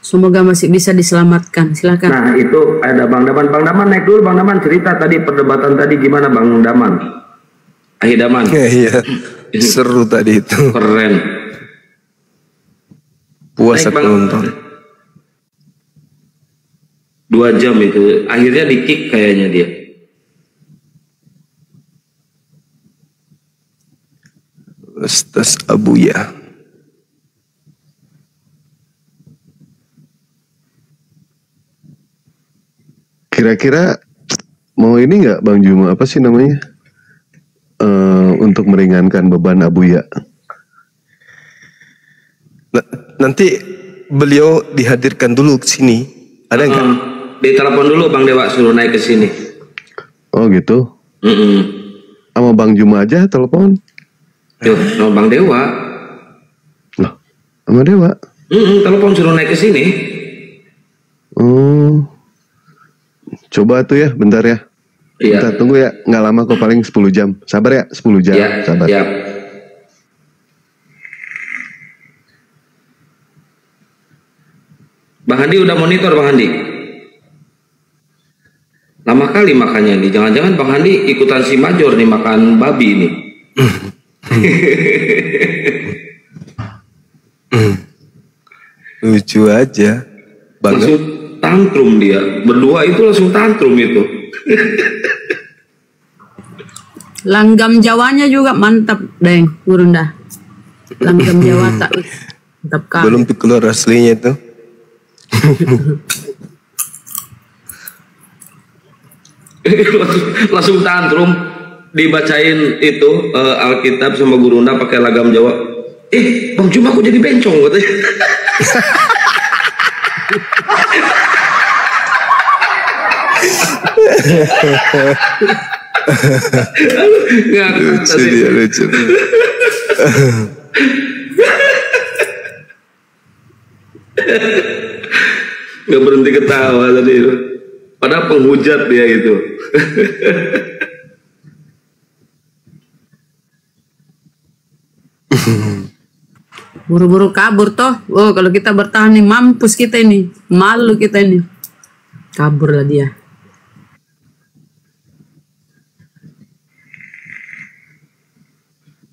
Semoga masih bisa diselamatkan. Silakan. Nah itu ada Bang Daman. Bang Daman naik dulu Bang Daman cerita tadi perdebatan tadi gimana Bang Daman? Ahi Daman. Iya. Seru tadi itu. Keren. Puas aku nonton. Dua jam itu. Akhirnya di kick kayaknya dia. Ustaz Abuya. Kira-kira mau ini nggak Bang Juma apa sih namanya? Eh, untuk meringankan beban Abuya. Nah, nanti beliau dihadirkan dulu ke sini. Ada nggak? Hmm. Ditelepon dulu Bang Dewa suruh naik ke sini. Oh gitu. Mm-mm. Sama Bang Juma aja telepon. Yo, sama Bang Dewa. Sama Dewa. Mm-mm, telepon suruh naik ke sini. Oh. Coba tuh ya, bentar ya. Iya. Bentar, tunggu ya. Nggak lama kok, paling 10 jam. Sabar ya, 10 jam. Iya, Sabar. iya. Bang Handi udah monitor Bang Handi. Lama kali makannya nih. Jangan-jangan Bang Handi ikutan si Major nih makan babi ini. Lucu aja. Langsung tantrum dia. Berdua itu langsung tantrum itu. Langgam Jawanya juga mantap, Deng, Gurunda. Langgam Jawa tak mantap kali. Belum keluar aslinya tuh. langsung, langsung tantrum dibacain itu eh, Alkitab sama gurunda pakai lagam Jawa. Eh, Bang Juma aku jadi bencong katanya. Ngakak lucu dia lucu. Nggak berhenti ketawa tadi. Padahal penghujat dia itu. Buru-buru kabur toh. Oh, kalau kita bertahan nih mampus kita ini. Malu kita ini. Kabur lah dia.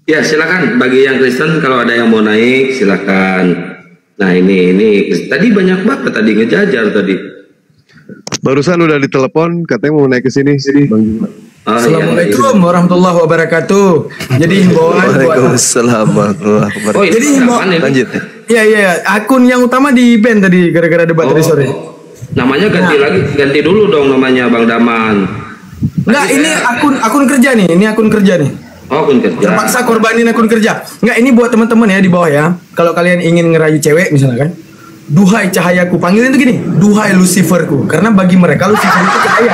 Ya silakan bagi yang Kristen kalau ada yang mau naik silakan. Nah ini ini tadi banyak banget tadi ngejajar tadi. Barusan udah ditelepon katanya mau naik ke sini sini Bang Juma. Ah, Assalamualaikum warahmatullahi wabarakatuh. Jadi himbauan buat Waalaikumsalam warahmatullahi wabarakatuh. Oh, Jadi himbauan Lanjut. Iya iya akun yang utama di ban tadi gara-gara debat tadi sore. Namanya ganti lagi ganti dulu dong namanya Bang Daman. Enggak, ini akun akun kerja nih, ini akun kerja nih. Oh, akun kerja. Terpaksa korbanin akun kerja. Enggak, ini buat teman-teman ya di bawah ya. Kalau kalian ingin ngerayu cewek misalnya kan. Duhai cahayaku, panggilnya itu gini. Duhai Luciferku. Karena bagi mereka Lucifer itu cahaya.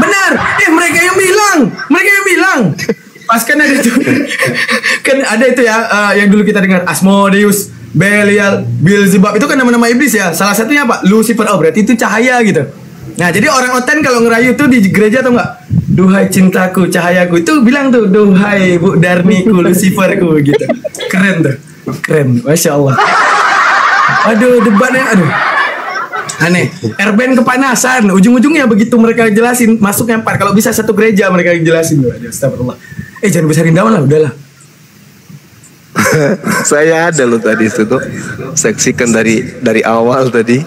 Benar. Eh, mereka yang bilang. Mereka yang bilang. Pas kan ada itu. kan ada itu ya eh, yang dulu kita dengar Asmodeus, Belial, Beelzebub itu kan nama-nama iblis ya. Salah satunya apa? Lucifer. Oh, berarti itu cahaya gitu. Nah, jadi orang oten kalau ngerayu tuh di gereja atau enggak? Duhai cintaku, cahayaku. Itu bilang tuh, duhai Bu Darniku, Luciferku gitu. Keren tuh. Keren. Masya Allah. Aduh, debatnya aduh. Aneh. Erben kepanasan. Ujung-ujungnya begitu mereka jelasin, masuknya empat. Kalau bisa satu gereja mereka jelasin. Aduh, Astagfirullah. Eh, jangan besarin daun lah, udahlah. Saya ada loh tadi itu tuh. Saksikan dari dari awal tadi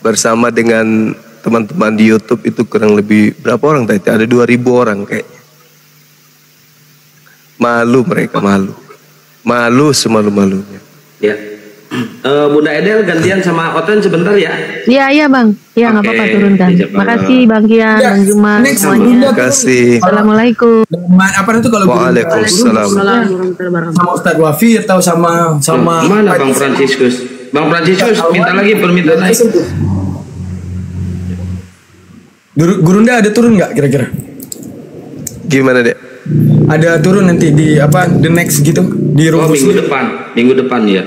bersama dengan teman-teman di YouTube itu kurang lebih berapa orang tadi? Ada 2000 orang kayak. Malu mereka malu. Malu semalu-malunya. Ya. Eh, Bunda Edel gantian sama Oten sebentar ya. Iya iya bang, iya nggak Oke, apa-apa turunkan. dijawab. Makasih bang Kian, Ya, bang Juma next semuanya. Bunda kasih. Assalamualaikum. Ma- apa itu kalau Waalaikumsalam. sama Ustadz Wafi atau sama sama Mana Bang Franciscus? Bang Franciscus minta lagi permintaan naik. Guru, Gurunda ada turun nggak kira-kira? Gimana dek? Ada turun nanti di apa the next gitu di Oh rumus minggu depan, minggu depan ya.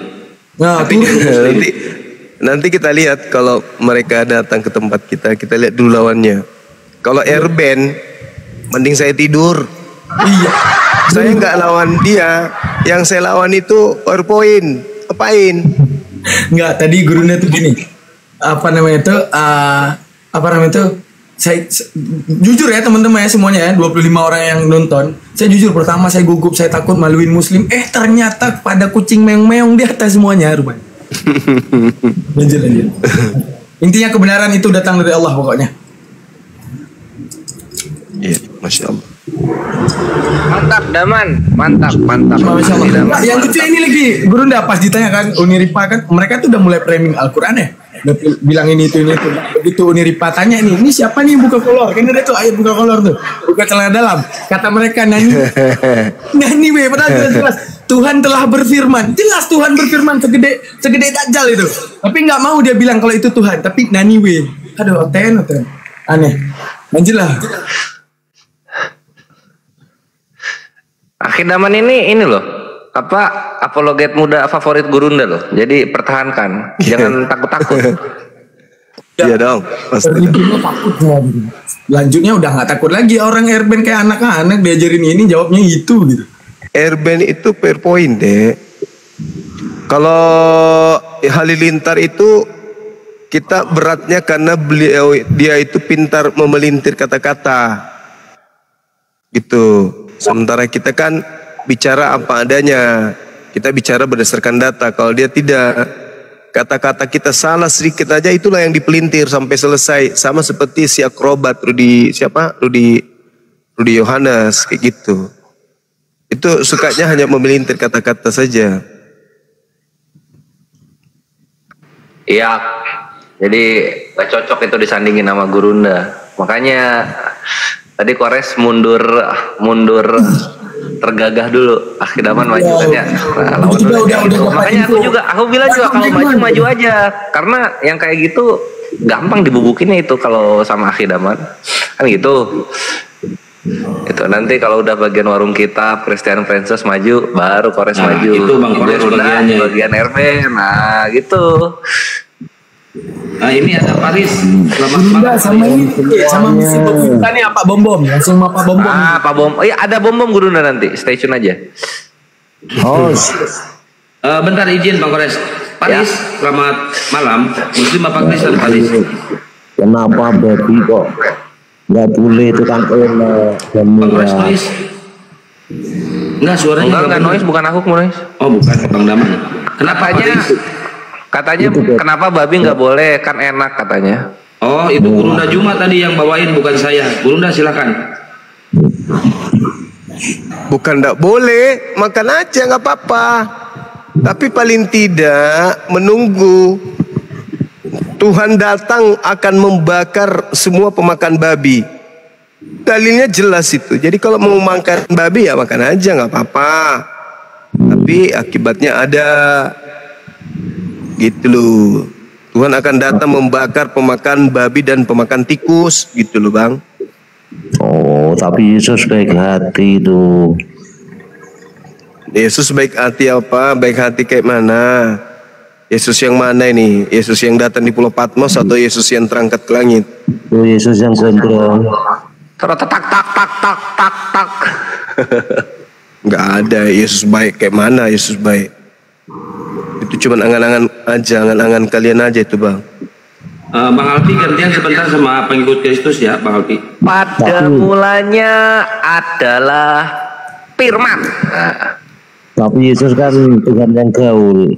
Nah, turun. nanti nanti kita lihat kalau mereka datang ke tempat kita, kita lihat dulu lawannya. Kalau Airben, mending saya tidur. Iya. Saya nggak lawan dia, yang saya lawan itu PowerPoint. Apain? Nggak, tadi gurunya tuh gini. Apa namanya itu? eh, apa namanya itu? Saya jujur ya teman-teman ya semuanya ya 25 orang yang nonton. Saya jujur pertama saya gugup, saya takut maluin muslim. Eh ternyata pada kucing meong-meong di atas semuanya rupanya. Lanjut lanjut. Intinya kebenaran itu datang dari Allah pokoknya. Iya, masya Allah. Mantap, Daman. Mantap, mantap. Masya Allah. Daman, yang lucu ini lagi, guru ndak pas ditanya kan Uniripa kan mereka tuh udah mulai framing Al-Quran ya. Udah bil- bilang ini itu ini itu. Begitu Uniripa tanya nih, ini siapa nih yang buka kolor? Kan ada tuh ayat buka kolor tuh. Buka celana dalam. Kata mereka nani nani we padahal jelas-jelas Tuhan telah berfirman. Jelas Tuhan berfirman segede segede dajjal itu. Tapi nggak mau dia bilang kalau itu Tuhan, tapi nani we. Aduh, oten oten. Aneh. Lanjut Akhir Daman ini ini loh apa apologet muda favorit Gurunda loh. Jadi pertahankan, jangan takut-takut. Iya dong, pasti. Ya. Lanjutnya udah nggak takut lagi orang Airben kayak anak-anak diajarin ini jawabnya itu gitu. Airben itu PowerPoint dek. Kalau Halilintar itu kita beratnya karena beliau dia itu pintar memelintir kata-kata. Gitu. Sementara kita kan bicara apa adanya. Kita bicara berdasarkan data. Kalau dia tidak kata-kata kita salah sedikit aja itulah yang dipelintir sampai selesai. Sama seperti si akrobat Rudi siapa? Rudi Rudi Yohanes kayak gitu. Itu sukanya hanya memelintir kata-kata saja. Iya. Jadi gak cocok itu disandingin sama Gurunda. Makanya tadi Kores mundur mundur tergagah dulu. Akhidaman maju kan ya. Nah, lawan Udah, dulu. udah, udah, udah, makanya aku juga aku bilang juga kalau maju maju. aja. Karena yang kayak gitu gampang dibubukinnya itu kalau sama Akhidaman. Kan gitu. Itu nanti kalau udah bagian warung kita Christian Princess maju baru Kores Nah, maju. itu Bang Kores Gurunda bagiannya. bagian RB nah gitu Nah ini ada Paris. Selamat Bunda malam. sama ini sama misi kita nih apa bom bom langsung apa bom bom. Ah, Pak Bom. Iya, ada bom bom Gurunda nanti. Stay tune aja. Oh. Eh, bentar izin Bang Kores. Paris, selamat malam. Muslim apa Kristen Paris? Kenapa baby kok nggak boleh itu kan Bang Kores noise. Enggak suaranya Enggak, enggak noise, bukan aku noise. Oh, bukan Bang Daman. Kenapa Katanya Paris? Katanya kenapa babi nggak boleh? Kan enak katanya. Oh, itu Gurunda Juma tadi yang bawain bukan saya. Gurunda silakan. Bukan tidak boleh, makan aja nggak apa-apa. Tapi paling tidak menunggu Tuhan datang akan membakar semua pemakan babi. Dalilnya jelas itu. Jadi kalau mau makan babi ya makan aja nggak apa-apa. Tapi akibatnya ada. Gitu loh. Tuhan akan datang membakar pemakan babi dan pemakan tikus gitu loh bang. Oh, tapi Yesus baik hati itu. Yesus baik hati apa? Baik hati kayak mana? Yesus yang mana ini? Yesus yang datang di Pulau Patmos atau Yesus yang terangkat ke langit? Oh, Yesus yang gondrong. Terus tak tak tak tak tak tak. Nggak ada Yesus baik kayak mana Yesus baik? Itu cuma angan-angan aja, angan-angan kalian aja itu bang. Eh, Bang Alfi gantian sebentar sama pengikut Kristus ya, Bang Alfi. Pada mulanya adalah firman. Nah, Tapi Yesus kan Tuhan yang gaul.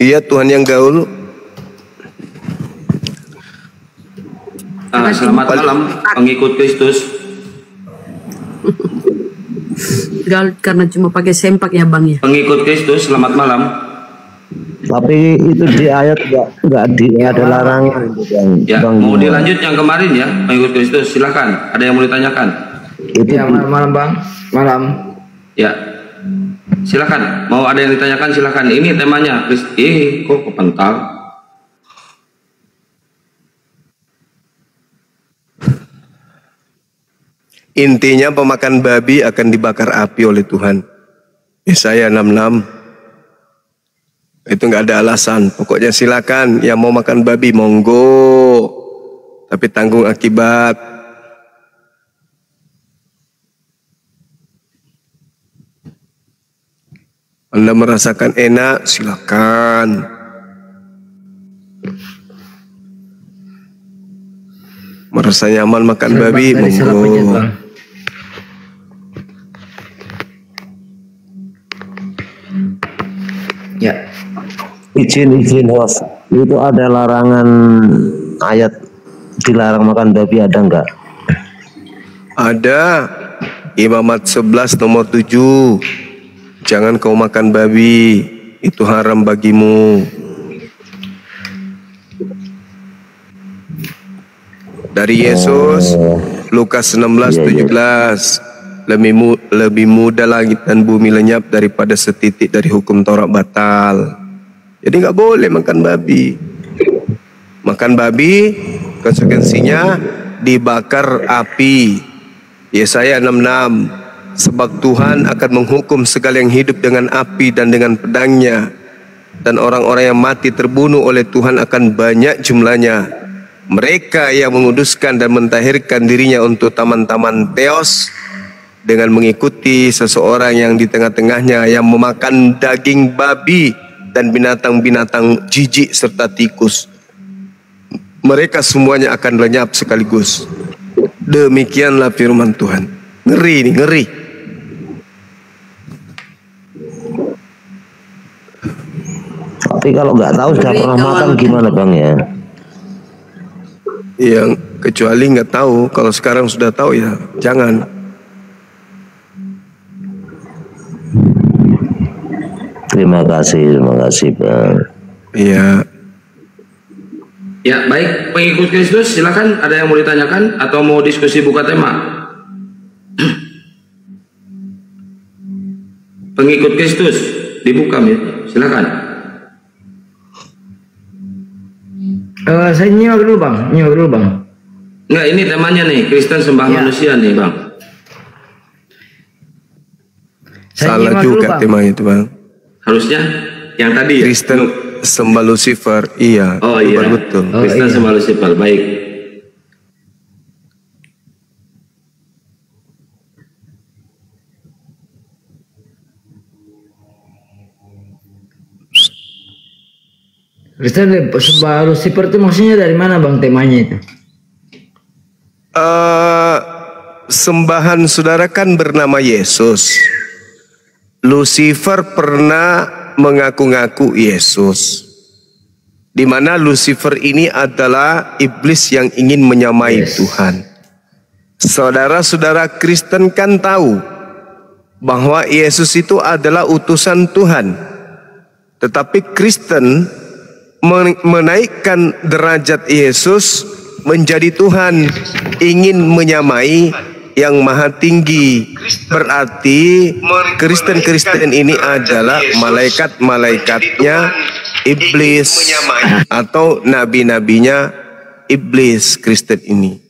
Iya Tuhan yang gaul. Eh, selamat malam pengikut Kristus. Gaul karena cuma pakai sempak ya bang ya. Pengikut Kristus, selamat malam. Tapi itu di ayat nggak nggak di ada larangan. Ya, Bang mau dilanjut yang kemarin ya, pengikut Kristus, silakan. Ada yang mau ditanyakan? Itu Ya, malam, malam bang, malam. Ya, silakan. Mau ada yang ditanyakan silakan. Ini temanya. Kris- Eh, kok kepental? Intinya pemakan babi akan dibakar api oleh Tuhan. Yesaya 66. Itu nggak ada alasan. Pokoknya silakan yang mau makan babi monggo. Tapi tanggung akibat. Anda merasakan enak, silakan. Merasa nyaman makan babi, monggo. Izin izin host itu ada larangan ayat dilarang makan babi ada nggak? Ada. Imamat 11 nomor 7 Jangan kau makan babi. Itu haram bagimu. Dari Yesus Lukas 16 17 lebih, mu, lebih mudah langit dan bumi lenyap daripada setitik dari hukum Taurat batal. Jadi nggak boleh makan babi. Makan babi konsekuensinya dibakar api. Yesaya 66 sebab Tuhan akan menghukum segala yang hidup dengan api dan dengan pedangnya dan orang-orang yang mati terbunuh oleh Tuhan akan banyak jumlahnya mereka yang menguduskan dan mentahirkan dirinya untuk taman-taman teos dengan mengikuti seseorang yang di tengah-tengahnya yang memakan daging babi dan binatang-binatang jijik serta tikus. Mereka semuanya akan lenyap sekaligus. Demikianlah firman Tuhan. Ngeri nih ngeri. Tapi kalau nggak tahu sudah pernah makan gimana bang ya? yang Kecuali nggak tahu, kalau sekarang sudah tahu ya jangan. Terima kasih, terima kasih Bang. Iya. Ya, baik. Pengikut Kristus, silakan ada yang mau ditanyakan atau mau diskusi buka tema? Pengikut Kristus, dibuka ya. Silakan. Eh, saya nyimak dulu bang, nyimak dulu bang. Enggak, ini temanya nih, Kristen sembah Ya. manusia nih, Bang. Saya Salah dulu, juga Bang. temanya itu bang. Harusnya yang tadi ya? Kristen sembah Lucifer, iya. Oh iya. betul. Kristen sembah Lucifer, baik. Kristen sembah Lucifer itu maksudnya dari mana bang temanya itu? Eh, sembahan saudara kan bernama Yesus. Lucifer pernah mengaku-ngaku Yesus. Di mana Lucifer ini adalah iblis yang ingin menyamai Tuhan. Saudara-saudara Kristen kan tahu bahwa Yesus itu adalah utusan Tuhan. Tetapi Kristen men- menaikkan derajat Yesus menjadi Tuhan, ingin menyamai yang maha tinggi. Berarti Kristen-Kristen ini adalah malaikat-malaikatnya iblis atau nabi-nabinya iblis Kristen ini.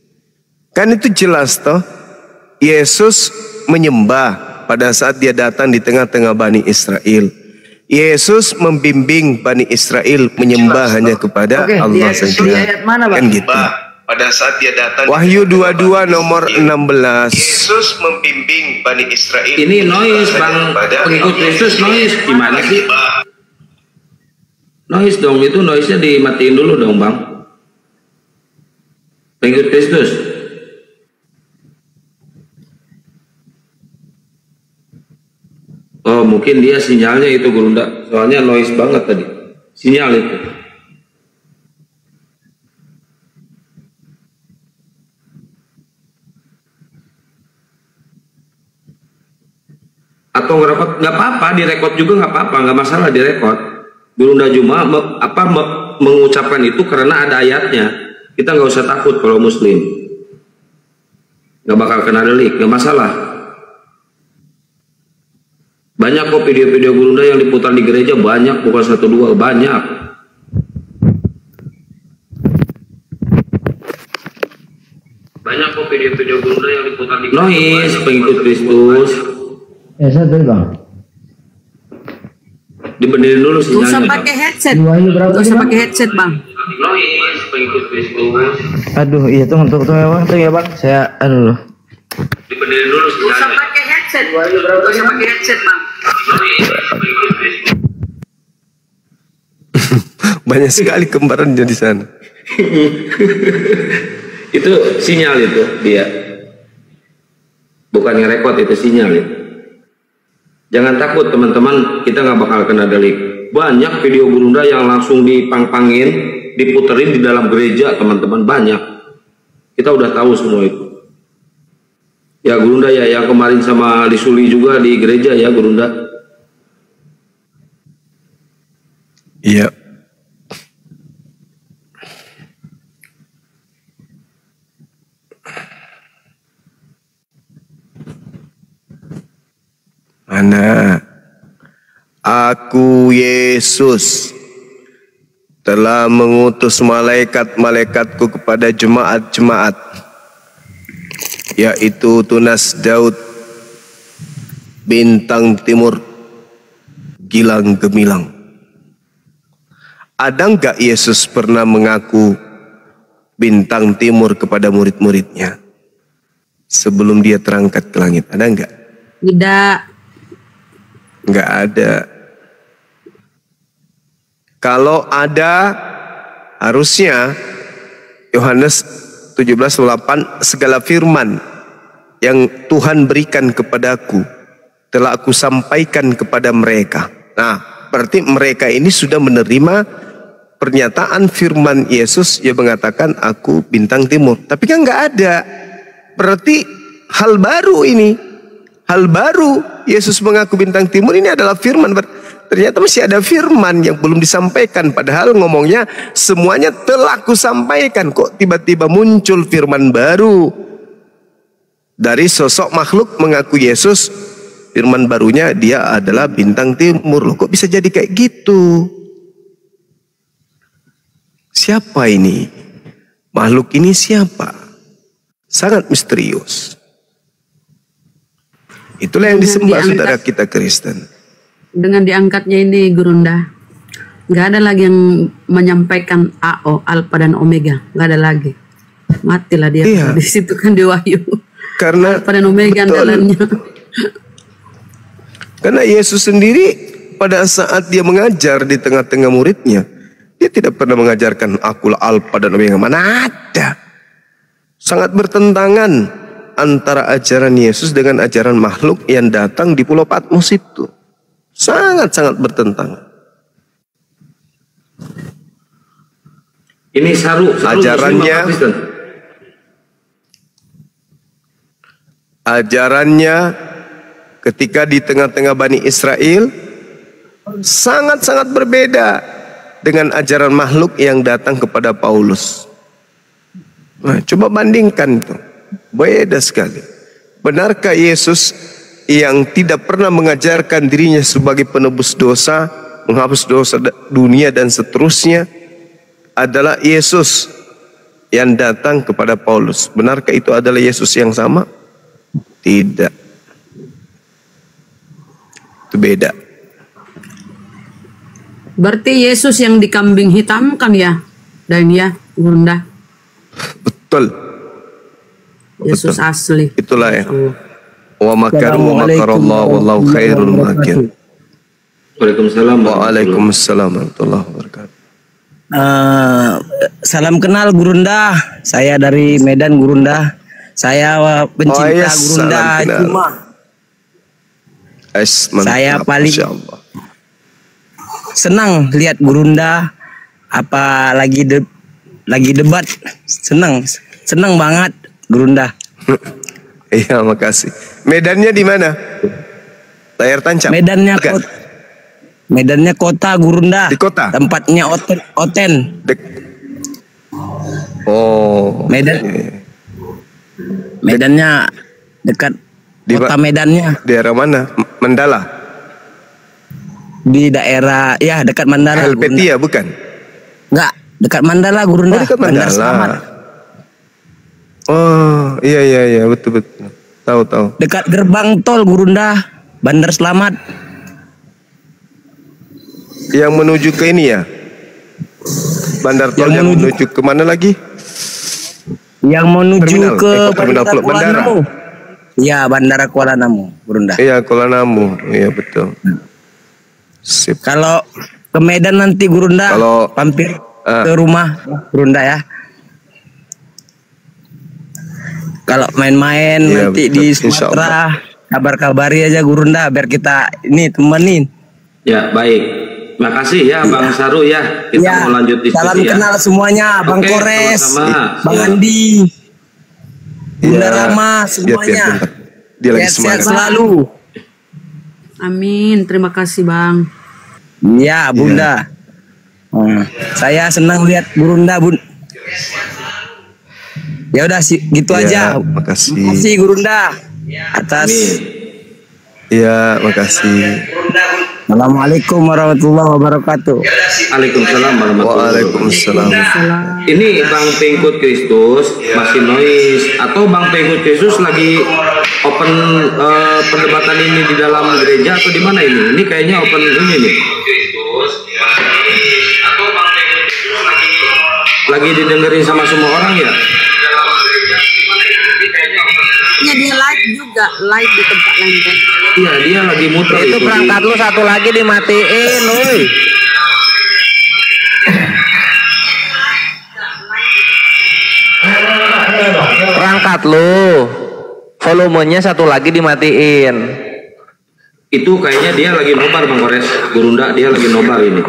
Kan itu jelas toh. Yesus menyembah pada saat dia datang di tengah-tengah Bani Israel. Yesus membimbing Bani Israel menyembah hanya kepada Oke, Allah saja. Kan gitu. Pada saat dia datang Wahyu 22 nomor 16. Yesus membimbing Bani Israel Ini noise, Bang. Pengikut Kristus noise. Gimana sih? Noise dong, itu noise-nya dimatiin dulu dong, Bang. Pengikut Kristus. Oh, mungkin dia sinyalnya itu Gurunda. Soalnya noise banget tadi. Sinyal itu. Atau ngerekod nggak apa-apa direkod juga nggak apa-apa nggak masalah direkod. Gurunda Juma me- apa me- mengucapkan itu karena ada ayatnya. Kita nggak usah takut kalau muslim. Nggak bakal kena delik nggak masalah. Banyak kok video-video Gurunda yang diputar di gereja banyak bukan satu dua banyak. Banyak kok video-video Gurunda yang diputar di gereja noise pengikut Kristus Ya satu bang. dibenerin dulu Gak usah sinyalnya pakai headset. Wahyu berapa Gak sih, usah Bang? pakai headset bang. Aduh iya tunggu tunggu tunggu ya bang, tunggu ya bang. Saya aduh dibenerin dulu Gak usah sinyalnya pakai headset. Gak usah pakai headset bang. Banyak sekali kembarannya di sana. itu sinyal itu dia bukan ngerekod itu sinyal itu jangan takut teman-teman kita nggak bakal kena delik. Banyak video Gurunda yang langsung dipang-pangin diputerin di dalam gereja teman-teman banyak. Kita udah tahu semua itu. Ya Gurunda ya yang kemarin sama disuli juga di gereja ya Gurunda Iya. Mana? Aku Yesus telah mengutus malaikat-malaikatku kepada jemaat-jemaat yaitu tunas Daud bintang timur gilang gemilang ada enggak Yesus pernah mengaku bintang timur kepada murid-muridnya sebelum dia terangkat ke langit ada enggak Tidak. Enggak ada. Kalau ada harusnya Yohanes 17:8 segala firman yang Tuhan berikan kepadaku telah aku sampaikan kepada mereka. Nah, berarti mereka ini sudah menerima pernyataan firman Yesus yang mengatakan aku bintang timur. Tapi kan nggak ada. Berarti hal baru ini. Hal baru Yesus mengaku bintang timur ini adalah firman. Ternyata masih ada firman yang belum disampaikan. Padahal ngomongnya semuanya telah kusampaikan. Kok tiba-tiba muncul firman baru. Dari sosok makhluk mengaku Yesus. Firman barunya dia adalah bintang timur. Loh kok bisa jadi kayak gitu? Siapa ini? Makhluk ini siapa? Sangat misterius. Itulah yang Dengan disembah diangkat- saudara kita Kristen. dengan diangkatnya ini Gurunda nggak ada lagi yang menyampaikan AO Alpha dan Omega nggak ada lagi matilah dia Iya. di situ kan di Wahyu Karena Alpha dan Omega betul. andalannya Karena Yesus sendiri pada saat dia mengajar di tengah-tengah muridnya, dia tidak pernah mengajarkan akulah alfa dan omega. Mana ada. Sangat bertentangan antara ajaran Yesus dengan ajaran makhluk yang datang di Pulau Patmos itu. Sangat-sangat bertentangan. Ini saru, saru Ajarannya-? Ajarannya ketika di tengah-tengah Bani Israel sangat-sangat berbeda dengan ajaran makhluk yang datang kepada Paulus. Nah, coba bandingkan itu. Beda sekali. Benarkah Yesus yang tidak pernah mengajarkan dirinya sebagai penebus dosa, menghapus dosa dunia dan seterusnya adalah Yesus yang datang kepada Paulus. Benarkah itu adalah Yesus yang sama? Tidak. Itu beda. berarti Yesus yang dikambing hitamkan ya dan ya Gurunda Betul. Yesus asli Itulah ya. Wa makaru wa makarallah wallahu khairul makir. Waalaikumsalam. Waalaikumsalam warahmatullahi wabarakatuh. Eh, salam kenal Gurunda. Saya dari Medan Gurunda. Saya uh, pencinta Oh, iya, Gurunda cuma Es, mantap, Saya paling- senang lihat Gurunda apa lagi de lagi debat senang senang banget Gurunda. Iya, makasih. Medannya di mana? Layar tancap. Medannya Bukan. kota, Medannya kota Gurunda. Di kota. Tempatnya Oten. Oten. Oh. Medan. Medannya dekat Di kota Medannya Daerah mana? Mandala. di daerah ya dekat Mandala. Helvetia bukan? Enggak, dekat Mandala Gurunda. Oh, dekat Bandar Mandala. Selamat. Oh, iya iya iya, betul betul. Tahu tahu. Dekat gerbang tol Gurunda, Bandar Selamat. Yang menuju ke ini ya? Bandar tol yang, menuju, ke mana lagi? Yang menuju Terminal, ke eh, terminal Bandara Kuala Bandara. Namu. Iya, Bandara Kuala Namu, Gurunda. Iya, Kuala Namu. Iya betul. Sip. Kalau ke Medan nanti Gurunda, Kalau- mampir Ah. ke rumah Gurunda ya. Kalau main-main Iya, nanti betul. di Sumatera, kabar-kabari aja Gurunda biar kita ini temenin. Ya, baik. Makasih ya Bang Saru ya. Kita Ya, mau lanjut diskusi salam ya. kenal semuanya, Bang Oke, Kores, sama-sama. Bang Ya. Andi, Bunda Iya. Rama, Lihat, lihat, semuanya. bentar. Dia lagi semangat. selalu. Amin terima kasih Bang Ya, Bunda. Hmm, Saya senang lihat Gurunda, Bun. Ya udah sih gitu Ya, aja. makasih. Makasih Gurunda atas Iya, makasih. Assalamualaikum warahmatullahi wabarakatuh. Waalaikumsalam warahmatullahi Waalaikumsalam. Ini Bang Pengkut Kristus masih noise atau Bang Pengkut Kristus lagi open eh, perdebatan ini di dalam gereja atau di mana ini? Ini kayaknya open ini nih. Lagi didengerin sama semua orang ya? Ya dia live juga live di tempat lain kan Iya, dia lagi muter Itu di- perangkat lu satu lagi dimatiin, woi. Perangkat lu volumenya satu lagi dimatiin. Itu kayaknya dia lagi nobar Bang Kores. Gurunda dia lagi nobar ini.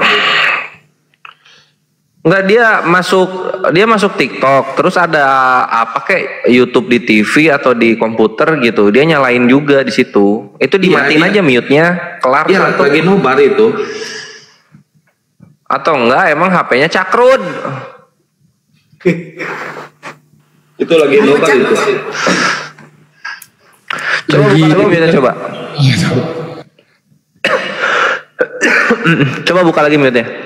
Enggak dia masuk dia masuk TikTok, terus ada apa kayak YouTube di TV atau di komputer gitu. Dia nyalain juga di situ. Itu dimatiin Iya, iya. aja mute-nya, kelar Iya, satu. lagi nobar itu. Atau enggak emang HP-nya cakrut. Itu lagi nobar itu. Coba buka coba mute coba. coba buka lagi mute-nya.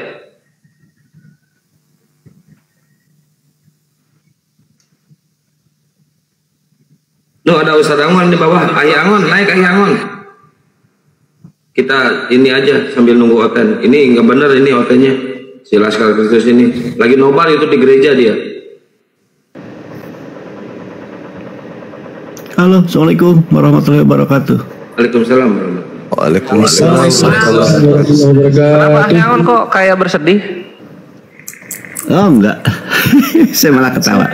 Loh ada Ustadz Angon di bawah. Ayah Angon, naik Ayah Angon. Kita ini aja sambil nunggu oten. Ini nggak bener ini otennya. Si Laskar Kristus ini. Lagi nobar itu di gereja dia. Halo, Assalamualaikum warahmatullahi wabarakatuh. Waalaikumsalam. Waalaikumsalam. Kenapa Ahli Angon kok kayak bersedih? Oh enggak, saya malah ketawa.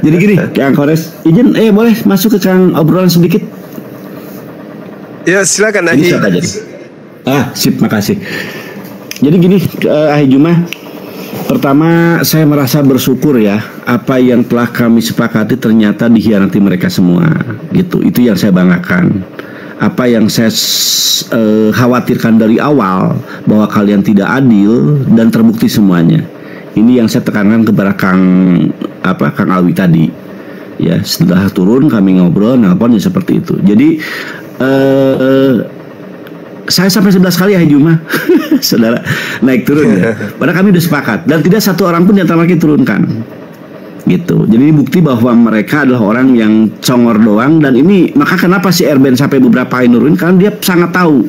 Jadi gini, Kang Kores, izin, eh boleh masuk ke Kang obrolan sedikit? Ya silakan Ahi. jadi? Ah, sip, makasih. Jadi gini, eh, Ahi Juma, pertama saya merasa bersyukur ya, apa yang telah kami sepakati ternyata dikhianati mereka semua, gitu. Itu yang saya banggakan. Apa yang saya eh, khawatirkan dari awal bahwa kalian tidak adil dan terbukti semuanya. Ini yang saya tekankan kepada Kang apa Kang Alwi tadi. Ya, setelah turun kami ngobrol, nelpon ya seperti itu. Jadi eh, eh, saya sampai 11 kali hari Juma saudara naik turun ya. Padahal kami udah sepakat. Dan tidak satu orang pun antara mereka turunkan gitu. Jadi ini bukti bahwa mereka adalah orang yang congor doang. Dan ini maka kenapa si Erben sampai beberapa kali nurun? Karena dia sangat tahu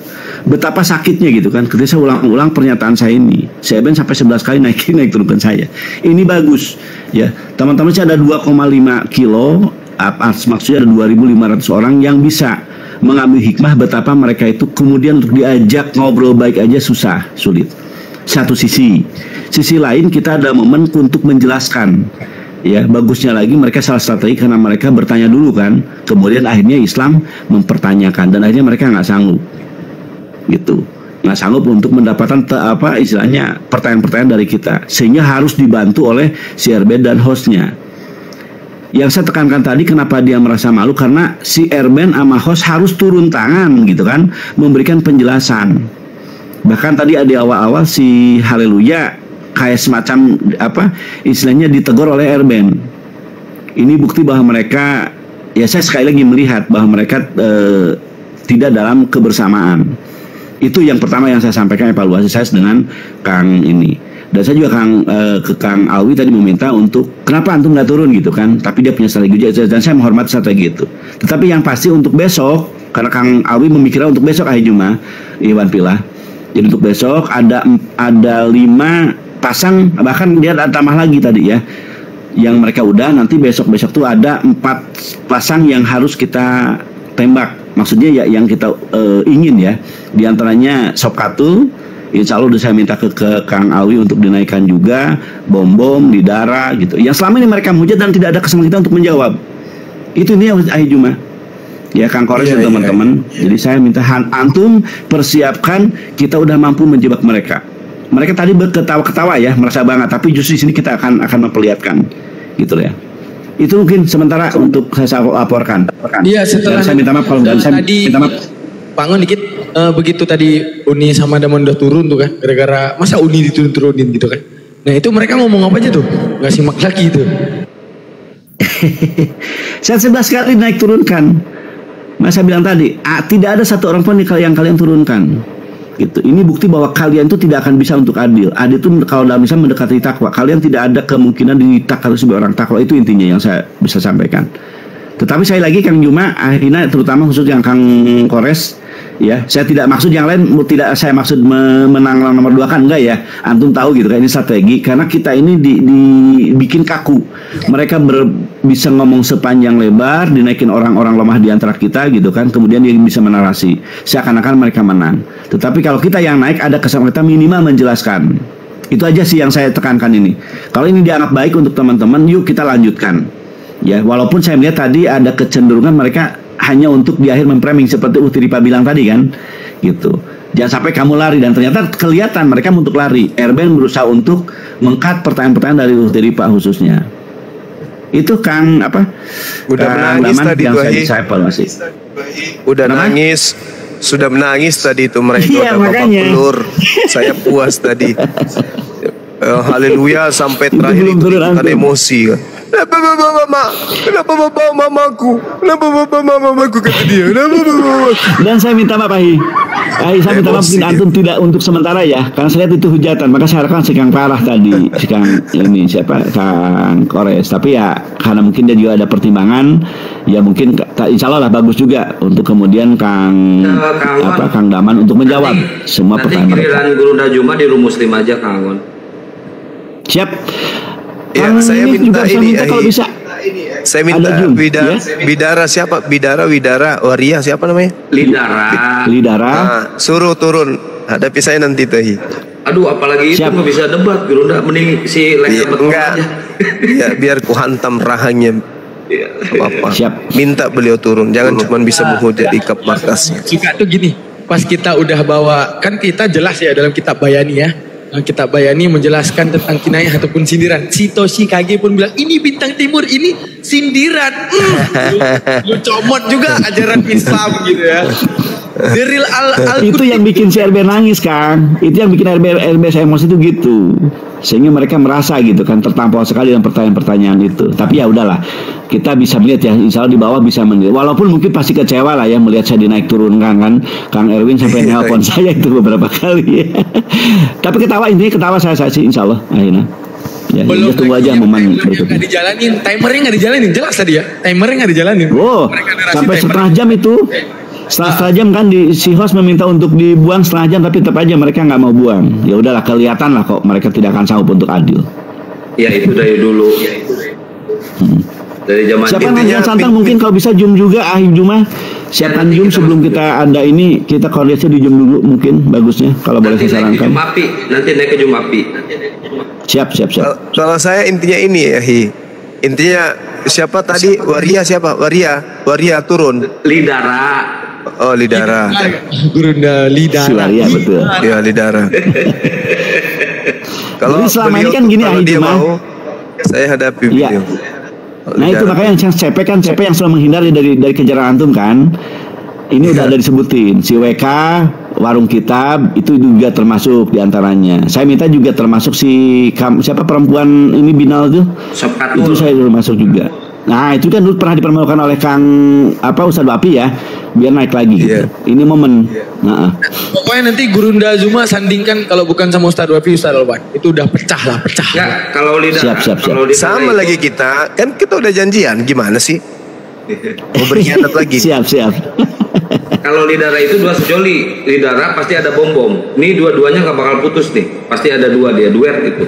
betapa sakitnya gitu kan. Ketika saya ulang-ulang pernyataan saya ini si Erben sampai 11 kali naik naik turunkan saya. Ini bagus ya. Teman-teman saya ada 2,5 kilo maksudnya ada 2.500 orang yang bisa mengambil hikmah betapa mereka itu kemudian untuk diajak ngobrol baik aja susah sulit. Satu sisi sisi lain kita ada momen untuk menjelaskan ya. Bagusnya lagi mereka salah strategi karena mereka bertanya dulu kan. Kemudian akhirnya Islam mempertanyakan dan akhirnya mereka nggak sanggup gitu. Nggak sanggup untuk mendapatkan te- apa istilahnya pertanyaan-pertanyaan dari kita. Sehingga harus dibantu oleh si RB dan hostnya. Yang saya tekankan tadi kenapa dia merasa malu? Karena si Erben sama host harus turun tangan gitu kan? Memberikan penjelasan. Bahkan tadi ada awal-awal si Haleluya kayak semacam apa istilahnya ditegur oleh Erben. Ini bukti bahwa mereka ya saya sekali lagi melihat bahwa mereka eh, tidak dalam kebersamaan itu yang pertama yang saya sampaikan evaluasi saya dengan Kang ini. Dan saya juga Kang eh, ke Kang Awi tadi meminta untuk kenapa antum nggak turun gitu kan? Tapi dia punya strategi dan saya menghormati strategi itu. Tetapi yang pasti untuk besok karena Kang Awi memikirkan untuk besok hari Jumat Iwan Pilah jadi untuk besok ada ada lima pasang bahkan dia ada tambah lagi tadi ya. Yang mereka udah nanti besok besok tuh ada empat pasang yang harus kita tembak maksudnya ya yang kita eh, ingin ya di antaranya sop katul Insya Allah udah saya minta ke, ke Kang Awi untuk dinaikkan juga bom bom di darah gitu. Yang selama ini mereka menghujat dan tidak ada kesempatan untuk menjawab. Itu ini yang akhir Juma ya Kang Kores Iya, dan iya, teman-teman. jadi saya minta han antum persiapkan kita udah mampu menjebak mereka. Mereka tadi berketawa-ketawa ya merasa banget tapi justru di sini kita akan akan memperlihatkan. Gitu ya itu mungkin sementara untuk saya laporkan. Iya, setelah- Dan saya minta maaf kalau nggak saya tadi- minta maaf. Pangon dikit eh, begitu tadi Uni sama Damon udah turun tuh kan gara-gara masa Uni diturun-turunin gitu kan. Nah itu mereka ngomong apa aja tuh? Nggak simak lagi itu. Saya 11 kali naik turunkan. Mas saya bilang tadi, ah, tidak ada satu orang pun yang kalian turunkan. Gitu. Ini bukti bahwa kalian itu tidak akan bisa untuk adil. Adil itu kalau dalam Islam mendekati takwa. Kalian tidak ada kemungkinan ditakal sebagai orang takwa. Itu intinya yang saya bisa sampaikan. Tetapi saya lagi Kang Juma, akhirnya terutama khusus yang Kang Kores, ya saya tidak maksud yang lain tidak saya maksud me- menang nomor dua kan? Enggak ya. Antum tahu gitu kan ini strategi. Karena kita ini di, dibikin kaku. Mereka ber- bisa ngomong sepanjang lebar dinaikin orang-orang lemah di antara kita gitu kan kemudian dia bisa menarasi seakan-akan mereka menang. Tetapi kalau kita yang naik ada kesempatan minimal menjelaskan. Itu aja sih yang saya tekankan ini. Kalau ini dianggap baik untuk teman-teman yuk kita lanjutkan. Ya walaupun saya melihat tadi ada kecenderungan mereka hanya untuk di akhir memframing seperti Utiripa bilang tadi kan gitu Jangan sampai kamu lari dan ternyata kelihatan mereka untuk lari. Erben berusaha untuk mengkat pertanyaan-pertanyaan dari Pak khususnya. Itu Kang apa? Udah Kang menangis Daman tadi yang saya disciple masih. Udah nangis, sudah menangis tadi itu mereka Iya, makanya. belur. Saya puas tadi. Eh, Haleluya sampai terakhir itu ikutan emosi kan. Kenapa bapak mama? Kenapa bapak mamaku? Kenapa bapak mamaku kata dia? Kenapa bapak mamaku? Dan saya minta maaf Ahi. Ahi saya minta maaf mungkin antum tidak untuk sementara ya, karena saya lihat itu hujatan. Maka saya harapkan si Kang Parah tadi, si Kang ini siapa? Kang Kores. Tapi ya karena mungkin dia juga ada pertimbangan, ya mungkin insya Allah lah bagus juga untuk kemudian Kang Kang Wan. apa Kang Daman untuk menjawab semua Nanti pertanyaan mereka. giliran Guru Najuma di Rum Muslim aja Kang. Siap. Ya, saya ini minta juga saya ini, minta kalau Ahi. bisa. Saya minta Ada Jun, bidara, ya? bidara siapa? Bidara, Widara, Waria siapa namanya? Lidara. Lidara. Nah, suruh turun. Hadapi saya nanti Tahi. Aduh, apalagi itu nggak bisa debat, Guru Nda. Mending si leher betul Enggak. aja. Ya, biar ku hantam rahangnya. Apa? Siap. Minta beliau turun. Jangan cuma bisa menghujat di kap markasnya. Suka tuh gini, pas kita udah bawa, kan kita jelas ya dalam kitab Bayani ya. Kitab Bayani menjelaskan tentang kinayah ataupun sindiran. Si Toshi Kage pun bilang, ini bintang timur, ini sindiran. Hmm, lu, lu comot juga ajaran Islam gitu ya. The real al, al itu yang bikin si RB nangis Kang. Itu yang bikin RB RB emosi itu gitu. Sehingga mereka merasa gitu kan tertampau sekali dalam pertanyaan-pertanyaan itu. Tapi ya udahlah kita bisa melihat ya insya Allah di bawah bisa melihat. Walaupun mungkin pasti kecewa lah ya melihat saya dinaik turun Kang kan. Kang Erwin sampai nelpon saya itu beberapa kali. Tapi ketawa intinya ketawa saya saya sih insya Allah akhirnya ya, ya tunggu aja momen berikutnya nggak dijalanin, timernya nggak dijalanin, jelas tadi ya. Timernya nggak dijalanin. Oh, sampai setengah jam itu. Setelah setengah jam kan di, si host meminta untuk dibuang setengah jam tapi tetap aja mereka nggak mau buang. Ya udahlah kelihatan lah kok mereka tidak akan sanggup untuk adil. Ya itu dari dulu. Dari zaman Siapa yang santang mungkin kalau bisa zoom juga akhir Juma. Siapkan zoom sebelum kita ada ini kita koordinasi di zoom dulu mungkin bagusnya kalau boleh saya sarankan. Nanti naik ke Jumapi. Siap siap siap. Kalau- Kalau saya intinya ini ya, Hi. Intinya siapa tadi? Waria siapa? Waria. Waria turun. Lidara. Oh, Lidara. Gurunda Lidara. Si Waria betul. Iya, Lidara. Kalau Jadi selama ini kan gini kalau Ahi dia Juma. mau, saya hadapi beliau. Nah itu makanya yang CP kan CP yang selalu menghindari dari dari kejaran antum kan. Ini udah ada disebutin si WK warung kitab itu juga termasuk di antaranya. Saya minta juga termasuk si siapa perempuan ini binal tuh. Itu saya dulu masuk juga. Nah itu kan dulu pernah dipermalukan oleh Kang apa Ustadz Bapi ya biar naik lagi gitu. Ini momen. Nah, Pokoknya nanti Gurunda Zuma sandingkan kalau bukan sama Ustadz Wafi Ustadz Alwan. Itu udah pecah lah, pecah. Ya, kalau Lidara. Siap, siap, siap. Kalau Sama itu- lagi kita, kan kita udah janjian. Gimana sih? Mau berkhianat lagi. siap siap. Kalau Lidara itu dua sejoli, Lidara pasti ada bom bom. Ini dua-duanya nggak bakal putus nih. Pasti ada dua dia duet itu.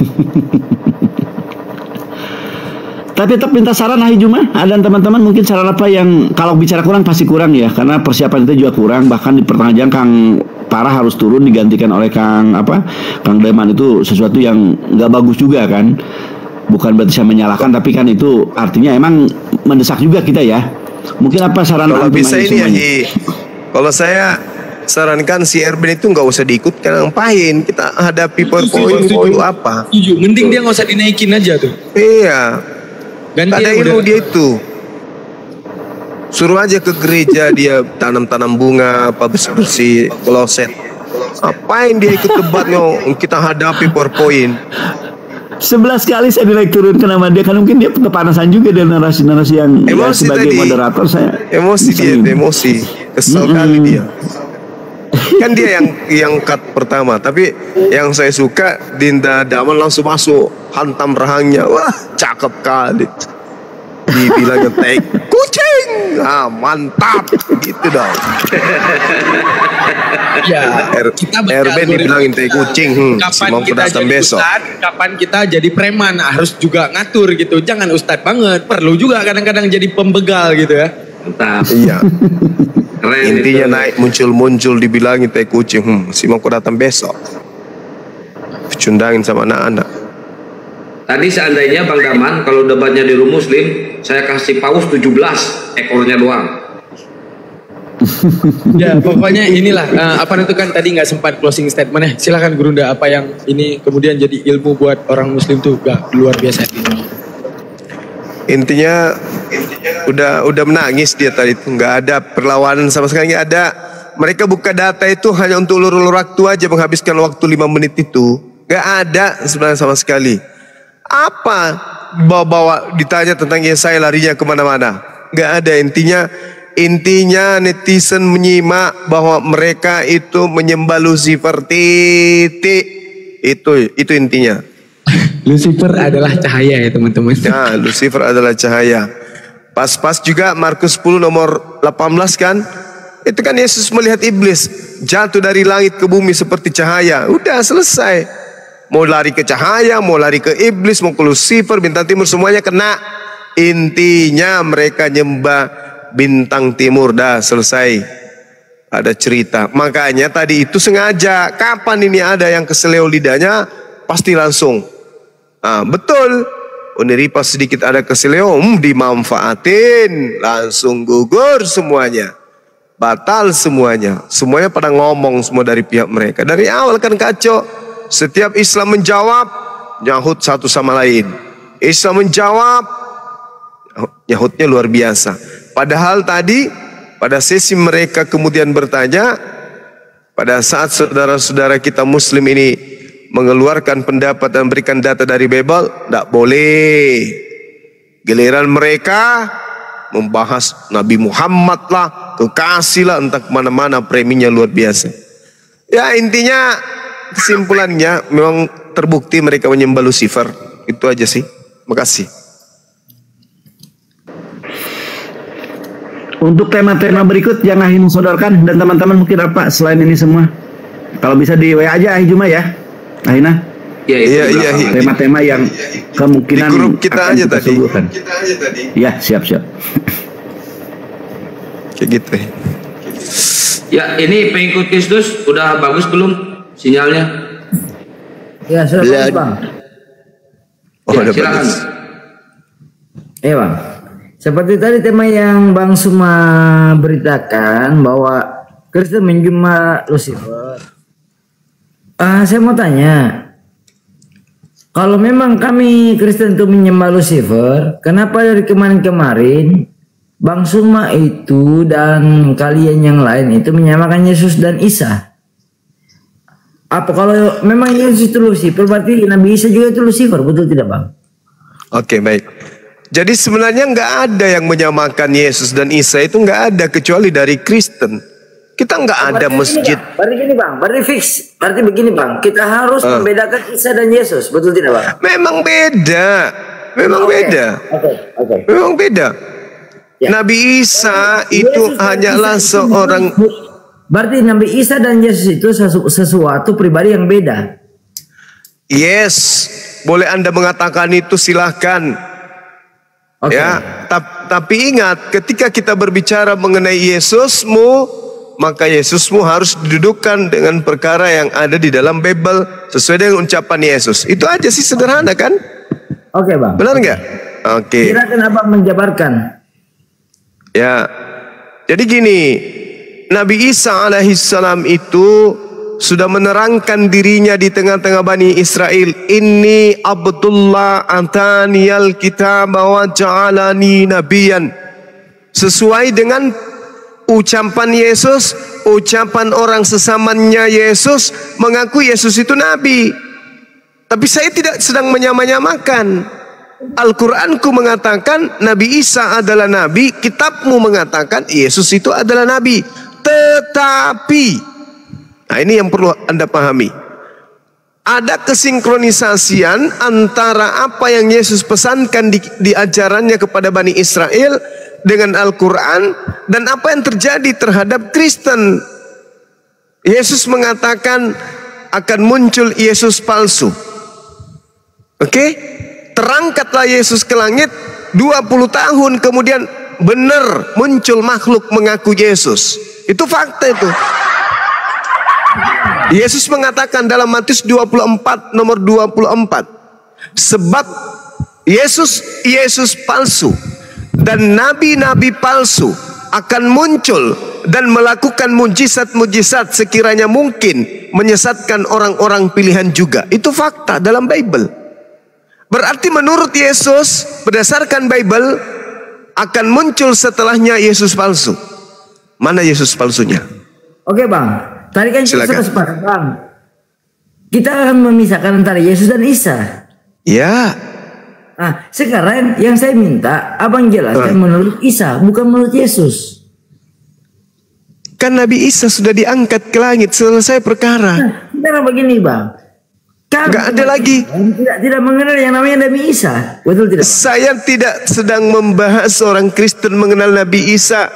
Tapi tetap minta saran hari Juma. Ada teman-teman mungkin saran apa yang kalau bicara kurang pasti kurang ya, karena persiapan itu juga kurang. Bahkan di pertengahan Kang Parah harus turun digantikan oleh Kang apa Kang Deman itu sesuatu yang nggak bagus juga kan. Bukan berarti saya menyalahkan, tapi kan itu artinya emang mendesak juga kita ya. Mungkin apa saran Kalau bisa ini ya. Kalau saya sarankan si Erben itu nggak usah diikutkan ngapain kita hadapi PowerPoint itu apa? Setuju. Mending dia nggak usah dinaikin aja tuh. iya. Ganti ada yang ilmu dia itu. Suruh aja ke gereja dia tanam-tanam bunga apa bersih-bersih kloset. Apain dia ikut debat ngo kita hadapi PowerPoint Sebelas kali saya naik turun ke nama dia kan mungkin dia kepanasan juga dengan narasi-narasi yang ya, Emosi sebagai tadi. moderator saya emosi dia emosi. Kesel kali dia kan dia yang yang cut pertama tapi yang saya suka Dinda Daman langsung masuk hantam rahangnya. Wah cakep kali. Dibilangnya tek kucing! Ah mantap. Gitu dong. Ya, R kita RB dibilangin tai kucing hmm, kapan mau kita jadi besok. ustad, kapan kita jadi preman harus juga ngatur gitu. Jangan ustad banget, perlu juga kadang-kadang jadi pembegal gitu ya. Mantap. iya Keren intinya itu. naik muncul-muncul dibilangin tai kucing hmm, si mau datang besok Cundangin sama anak-anak Tadi seandainya Bang Daman kalau debatnya di Rum Muslim, saya kasih paus 17 ekornya doang. ya pokoknya inilah eh, apa itu kan tadi nggak sempat closing statement ya silakan Gurunda apa yang ini kemudian jadi ilmu buat orang muslim tuh gak luar biasa Intinya, udah udah menangis dia tadi itu nggak ada perlawanan sama sekali nggak ada. Mereka buka data itu hanya untuk ulur-ulur waktu aja menghabiskan waktu lima menit itu. Nggak ada sebenarnya sama sekali. Apa bawa-bawa ditanya tentang Yesaya larinya ke mana-mana? Nggak ada intinya. Intinya netizen menyimak bahwa mereka itu menyembah Lucifer titik. Itu itu intinya. Lucifer adalah cahaya ya teman-teman. Ya, Lucifer adalah cahaya. Pas-pas juga Markus 10 nomor 18 kan? Itu kan Yesus melihat iblis jatuh dari langit ke bumi seperti cahaya. Udah selesai. Mau lari ke cahaya, mau lari ke iblis, mau ke Lucifer, bintang timur semuanya kena. Intinya mereka nyembah bintang timur dah selesai. Ada cerita. Makanya tadi itu sengaja. Kapan ini ada yang keseleo lidahnya? Pasti langsung. Ah, betul. Uniri pas sedikit ada keseleo, hmm, dimanfaatin, langsung gugur semuanya. Batal semuanya. Semuanya pada ngomong semua dari pihak mereka. Dari awal kan kacau. Setiap Islam menjawab, nyahut satu sama lain. Islam menjawab, nyahutnya luar biasa. Padahal tadi pada sesi mereka kemudian bertanya, pada saat saudara-saudara kita muslim ini mengeluarkan pendapat dan berikan data dari Bible, tidak boleh. Giliran mereka membahas Nabi Muhammad lah, kekasih lah, entah ke mana-mana preminya luar biasa. Ya intinya kesimpulannya memang terbukti mereka menyembah Lucifer. Itu aja sih. Makasih. Untuk tema-tema berikut yang Ahim sodorkan dan teman-teman mungkin apa selain ini semua? Kalau bisa di WA aja Ahim Juma ya. Aina? Ya, iya, iya, iya. Tema-tema yang kemungkinan Di grup kita akan aja kita tadi. sebutkan. Ya, siap, siap. Kayak gitu. ya. Ya, ini pengikut Kristus udah bagus belum sinyalnya? Ya, sudah bagus, Bang. Oh, ya, udah silakan. bagus. Eh bang, seperti tadi tema yang Bang Suma beritakan bahwa Kristen menjumpa Lucifer. Ah, saya mau tanya, kalau memang kami Kristen itu menyembah Lucifer, kenapa dari kemarin-kemarin Bang Suma itu dan kalian yang lain itu menyamakan Yesus dan Isa? Apa kalau memang Yesus itu Lucifer, berarti Nabi Isa juga itu Lucifer, betul tidak Bang? Oke baik. Jadi sebenarnya nggak ada yang menyamakan Yesus dan Isa itu nggak ada kecuali dari Kristen. Kita nggak ada Berarti gini, masjid. Bang. Berarti gini bang, berarti fix. Berarti begini bang, kita harus Ah. membedakan Isa dan Yesus, betul tidak bang? Memang beda. Memang Oke, beda. Oke, oke. Memang beda. Ya. Nabi Isa itu Yesus hanyalah Isa itu seorang Berarti Nabi Isa dan Yesus itu sesu- sesuatu pribadi yang beda. Yes, boleh Anda mengatakan itu silahkan. Ya, tap- tapi ingat ketika kita berbicara mengenai Yesusmu, maka Yesusmu harus didudukkan dengan perkara yang ada di dalam Bible sesuai dengan ucapan Yesus. Itu aja sih sederhana kan? Oke bang. Benar nggak? Oke. Kira kenapa menjabarkan? Ya. Jadi gini, Nabi Isa alaihissalam itu sudah menerangkan dirinya di tengah-tengah Bani Israel. Ini Abdullah antaniyal kitab wa ja'alani nabiyan. Sesuai dengan ucapan Yesus, ucapan orang sesamanya Yesus mengaku Yesus itu nabi. Tapi saya tidak sedang menyamanyamakan. Al-Quranku mengatakan Nabi Isa adalah Nabi, kitabmu mengatakan Yesus itu adalah Nabi. Tetapi, nah ini yang perlu Anda pahami. Ada kesinkronisasian antara apa yang Yesus pesankan di, di ajarannya kepada Bani Israel dengan Al-Quran dan apa yang terjadi terhadap Kristen. Yesus mengatakan akan muncul Yesus palsu. Oke? Terangkatlah Yesus ke langit 20 tahun kemudian benar muncul makhluk mengaku Yesus. Itu fakta itu. Yesus mengatakan dalam Matius 24 nomor 24 sebab Yesus Yesus palsu dan nabi-nabi palsu akan muncul dan melakukan mujizat-mujizat sekiranya mungkin menyesatkan orang-orang pilihan juga. Itu fakta dalam Bible. Berarti menurut Yesus berdasarkan Bible akan muncul setelahnya Yesus palsu. Mana Yesus palsunya? Oke bang, tadi kan kita Silakan. sepakat bang. Kita akan memisahkan antara Yesus dan Isa. Ya. Nah, sekarang yang saya minta abang jelaskan menurut Isa, bukan menurut Yesus. Kan Nabi Isa sudah diangkat ke langit selesai perkara. Sekarang begini bang, Gak ada lagi. tidak tidak mengenal yang namanya Nabi Isa, betul tidak? Saya tidak sedang membahas orang Kristen mengenal Nabi Isa.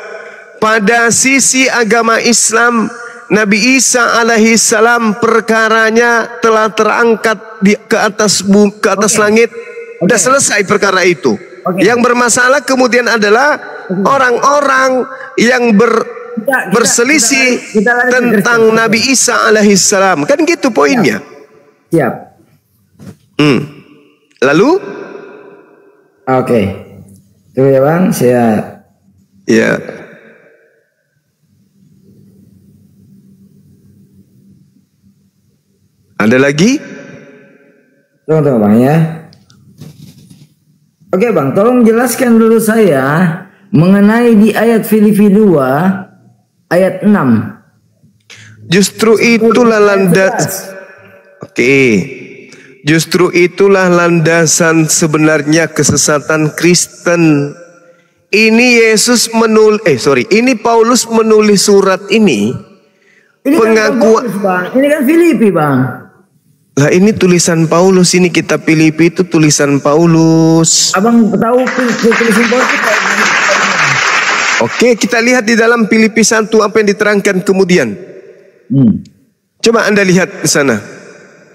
Pada sisi agama Islam, Nabi Isa alaihi salam perkaranya telah terangkat di, ke atas bu, ke atas langit. Sudah selesai perkara itu. Yang bermasalah kemudian adalah orang-orang yang ber, berselisih tentang Nabi Isa alaihi salam. Kan gitu poinnya. Siap. Hmm. Lalu? Oke. Tunggu ya bang, saya. Ya. Ada lagi? Tunggu tunggu bang ya. Oke bang, tolong jelaskan dulu saya mengenai di ayat Filipi 2 ayat 6. Justru itulah landas. Oke. Justru itulah landasan sebenarnya kesesatan Kristen. Ini Yesus menul eh sorry, ini Paulus menulis surat ini Ini pengakuan kan Paulus, bang. Ini kan Filipi bang. Lah ini tulisan Paulus ini kitab Filipi itu tulisan Paulus. Abang tahu tulisan Paulus itu? Oke, kita lihat di dalam Filipi 1 apa yang diterangkan kemudian. Coba Anda lihat di sana.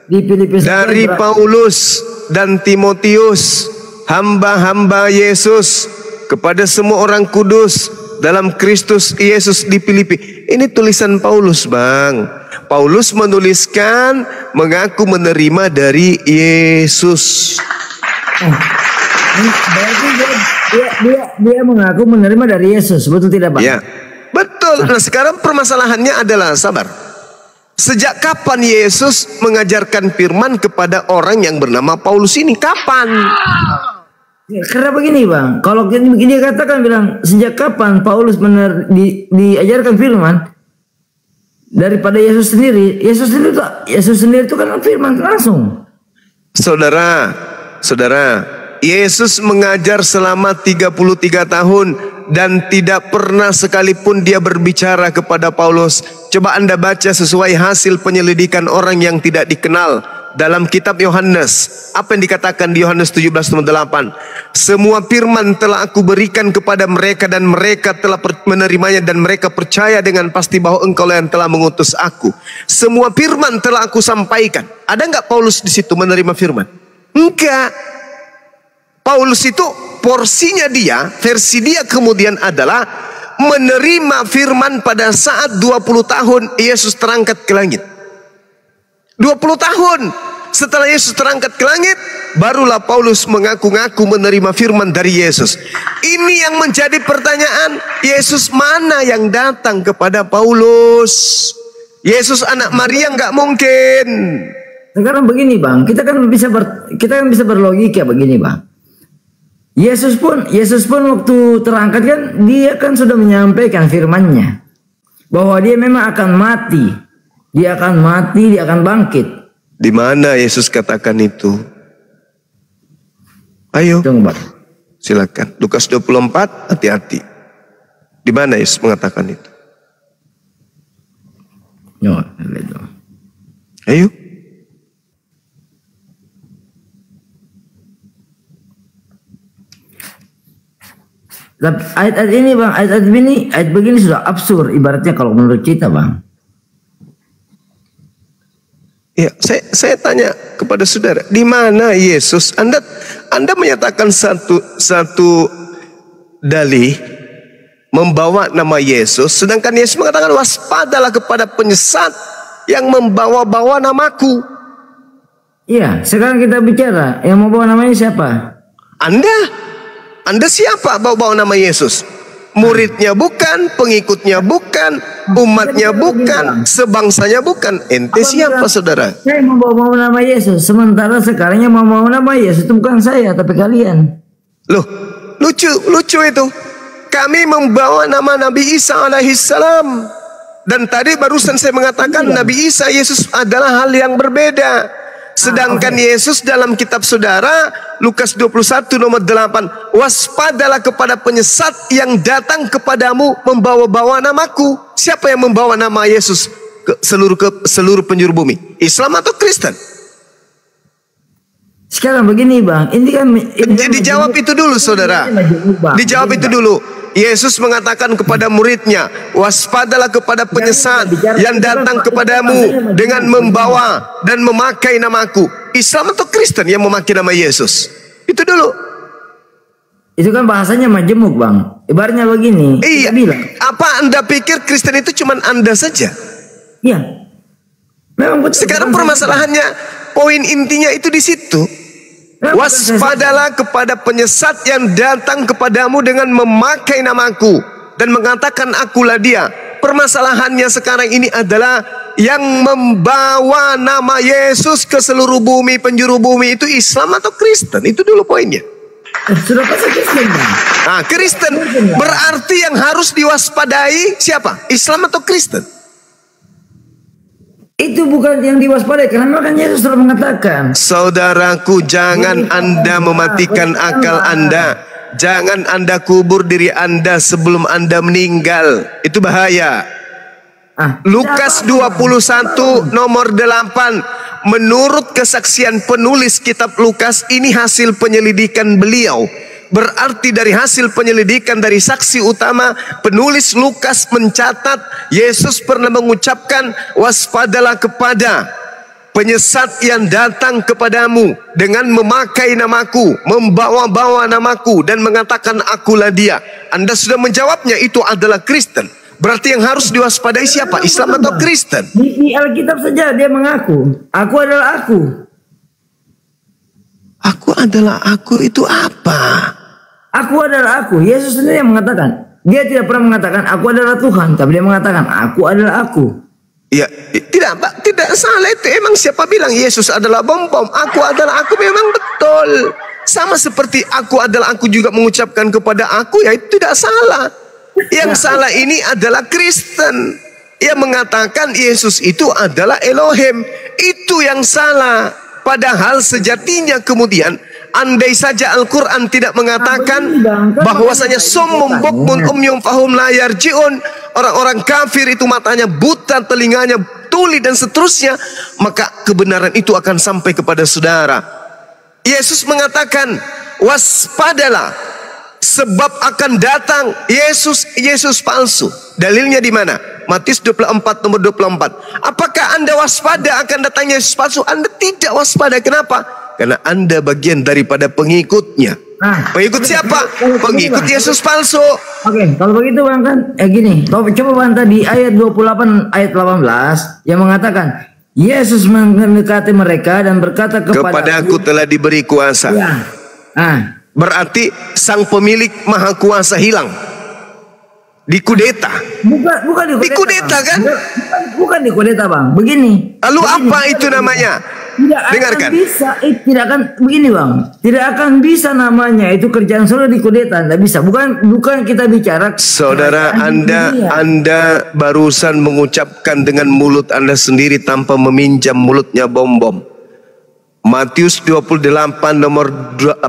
Di Filipi Dari Paulus dan Timotius, hamba-hamba Yesus kepada semua orang kudus dalam Kristus Yesus di Filipi. Ini tulisan Paulus, Bang. Paulus menuliskan mengaku menerima dari Yesus. Ini Berarti dia, dia, dia, dia mengaku menerima dari Yesus, betul tidak bang? Ya. Betul. Nah, sekarang permasalahannya adalah sabar. Sejak kapan Yesus mengajarkan firman kepada orang yang bernama Paulus ini? Kapan? Ya, karena begini bang, kalau dia katakan bilang sejak kapan Paulus benar di, diajarkan firman daripada Yesus sendiri, Yesus sendiri itu Yesus sendiri itu kan firman langsung. Saudara, saudara, Yesus mengajar selama 33 tahun dan tidak pernah sekalipun dia berbicara kepada Paulus. Coba Anda baca sesuai hasil penyelidikan orang yang tidak dikenal dalam kitab Yohanes. Apa yang dikatakan di Yohanes 17:8? Semua firman telah aku berikan kepada mereka dan mereka telah menerimanya dan mereka percaya dengan pasti bahwa engkau yang telah mengutus aku. Semua firman telah aku sampaikan. Ada nggak Paulus di situ menerima firman? Enggak. Paulus itu porsinya dia, versi dia kemudian adalah menerima firman pada saat 20 tahun Yesus terangkat ke langit. 20 tahun setelah Yesus terangkat ke langit, barulah Paulus mengaku-ngaku menerima firman dari Yesus. Ini yang menjadi pertanyaan, Yesus mana yang datang kepada Paulus? Yesus anak Maria nggak mungkin. Sekarang begini bang, kita kan bisa ber, kita kan bisa berlogika begini bang. Yesus pun Yesus pun waktu terangkat kan dia kan sudah menyampaikan firman-Nya bahwa dia memang akan mati, dia akan mati, dia akan bangkit. Di mana Yesus katakan itu? Ayo. Silakan. Lukas 24, hati-hati. Di mana Yesus mengatakan itu? Yo, Ayo. Ayat-ayat ini bang, ayat-ayat ini, ayat begini sudah absurd ibaratnya kalau menurut kita bang. Ya, saya saya tanya kepada saudara, di mana Yesus? Anda Anda menyatakan satu satu dalih membawa nama Yesus, sedangkan Yesus mengatakan waspadalah kepada penyesat yang membawa-bawa namaku. Iya, sekarang kita bicara yang mau bawa namanya siapa? Anda, Anda siapa bawa-bawa nama Yesus? Muridnya bukan, pengikutnya bukan, umatnya bukan, sebangsanya bukan. Ente siapa saudara? Saya membawa nama Yesus. Sementara sekarang yang membawa nama Yesus itu bukan saya, tapi kalian. Loh, lucu, lucu itu. Kami membawa nama Nabi Isa alaihissalam. Dan tadi barusan saya mengatakan Nabi Isa Yesus adalah hal yang berbeda. Sedangkan Yesus dalam kitab saudara Lukas 21 nomor 8 Waspadalah kepada penyesat yang datang kepadamu membawa-bawa namaku. Siapa yang membawa nama Yesus ke seluruh ke seluruh penjuru bumi? Islam atau Kristen Sekarang begini bang, ini kan Jadi jawab itu dulu saudara. Dijawab itu dulu. Yesus mengatakan kepada muridnya, waspadalah kepada penyesat yang datang kepadamu dengan membawa dan memakai namaku. Islam atau Kristen yang memakai nama Yesus? Itu dulu. Itu kan bahasanya majemuk bang. Ibaratnya begini. Iya. Apa anda pikir Kristen itu cuma anda saja? Iya. Memang betul. Sekarang permasalahannya, poin intinya itu di situ. Waspadalah kepada penyesat yang datang kepadamu dengan memakai namaku dan mengatakan akulah dia. Permasalahannya sekarang ini adalah yang membawa nama Yesus ke seluruh bumi, penjuru bumi itu Islam atau Kristen? Itu dulu poinnya. Sudah pasti Kristen. Nah, Kristen berarti yang harus diwaspadai siapa? Islam atau Kristen? Itu bukan yang diwaspadai karena memang Yesus sudah mengatakan. Saudaraku, jangan Anda mematikan akal Anda. Jangan Anda kubur diri Anda sebelum Anda meninggal. Itu bahaya. Lukas 21 nomor 8 Menurut kesaksian penulis kitab Lukas ini hasil penyelidikan beliau Berarti dari hasil penyelidikan dari saksi utama penulis Lukas mencatat Yesus pernah mengucapkan waspadalah kepada penyesat yang datang kepadamu dengan memakai namaku, membawa-bawa namaku dan mengatakan akulah dia. Anda sudah menjawabnya itu adalah Kristen. Berarti yang harus diwaspadai siapa? Islam atau Kristen? Di, Alkitab saja dia mengaku, aku adalah aku. Adalah aku itu apa? Aku adalah aku. Yesus sendiri yang mengatakan. Dia tidak pernah mengatakan aku adalah Tuhan, tapi dia mengatakan aku adalah aku. Ya, tidak Pak, tidak salah itu. Emang siapa bilang Yesus adalah bom bom? Aku adalah aku memang betul. Sama seperti aku adalah aku juga mengucapkan kepada aku ya itu tidak salah. Yang salah ini adalah Kristen. Yang mengatakan Yesus itu adalah Elohim. Itu yang salah. Padahal sejatinya kemudian andai saja Al-Quran tidak mengatakan bahwasanya summum bukmun umyum fahum layar jiun orang-orang kafir itu matanya buta telinganya tuli dan seterusnya maka kebenaran itu akan sampai kepada saudara. Yesus mengatakan waspadalah sebab akan datang Yesus Yesus palsu. Dalilnya di mana Matius 24 nomor 24. Apakah Anda waspada akan datangnya Yesus palsu? Anda tidak waspada. Kenapa? Karena Anda bagian daripada pengikutnya. Nah, Pengikut siapa? Pengikut Yesus palsu. Oke, kalau begitu Bang kan eh gini, coba coba Bang tadi ayat 28 ayat 18 yang mengatakan Yesus mendekati mereka dan berkata kepada Kepada aku telah diberi kuasa. Ya. Ah, Berarti sang pemilik maha kuasa hilang. Dikudeta. bukan bukan di Dikudeta kan? Bukan, bukan di kudeta Bang. Begini. Lalu Begini. apa itu namanya? Tidak akan Dengarkan. bisa, eh, tidak akan begini bang, tidak akan bisa namanya itu kerjaan saudara di kudeta, tidak bisa. Bukan, bukan kita bicara. Saudara Anda. Anda barusan mengucapkan dengan mulut Anda sendiri tanpa meminjam mulutnya bom-bom. Matius 28 nomor 18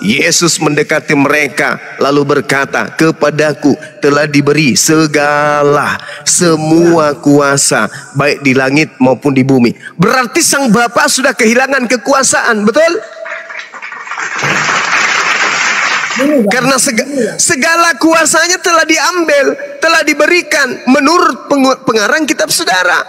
Yesus mendekati mereka lalu berkata kepadaku telah diberi segala semua kuasa baik di langit maupun di bumi berarti sang Bapa sudah kehilangan kekuasaan betul karena sega- segala kuasanya telah diambil, telah diberikan menurut pengarang kitab saudara.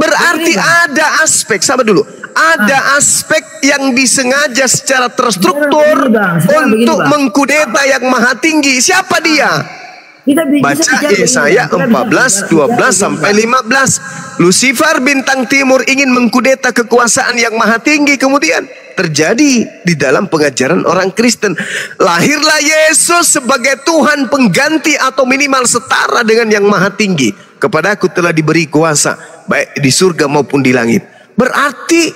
Berarti ada aspek, sabar dulu. Ada aspek yang disengaja secara terstruktur begini, Bang. Untuk mengkudeta yang maha tinggi. Siapa dia? Kita Baca Yesaya begini, kita bisa 14, 12 sampai 15. Lucifer bintang timur ingin mengkudeta kekuasaan yang maha tinggi kemudian terjadi di dalam pengajaran orang Kristen. Lahirlah Yesus sebagai Tuhan pengganti atau minimal setara dengan yang maha tinggi. Kepadaku telah diberi kuasa baik di surga maupun di langit. Berarti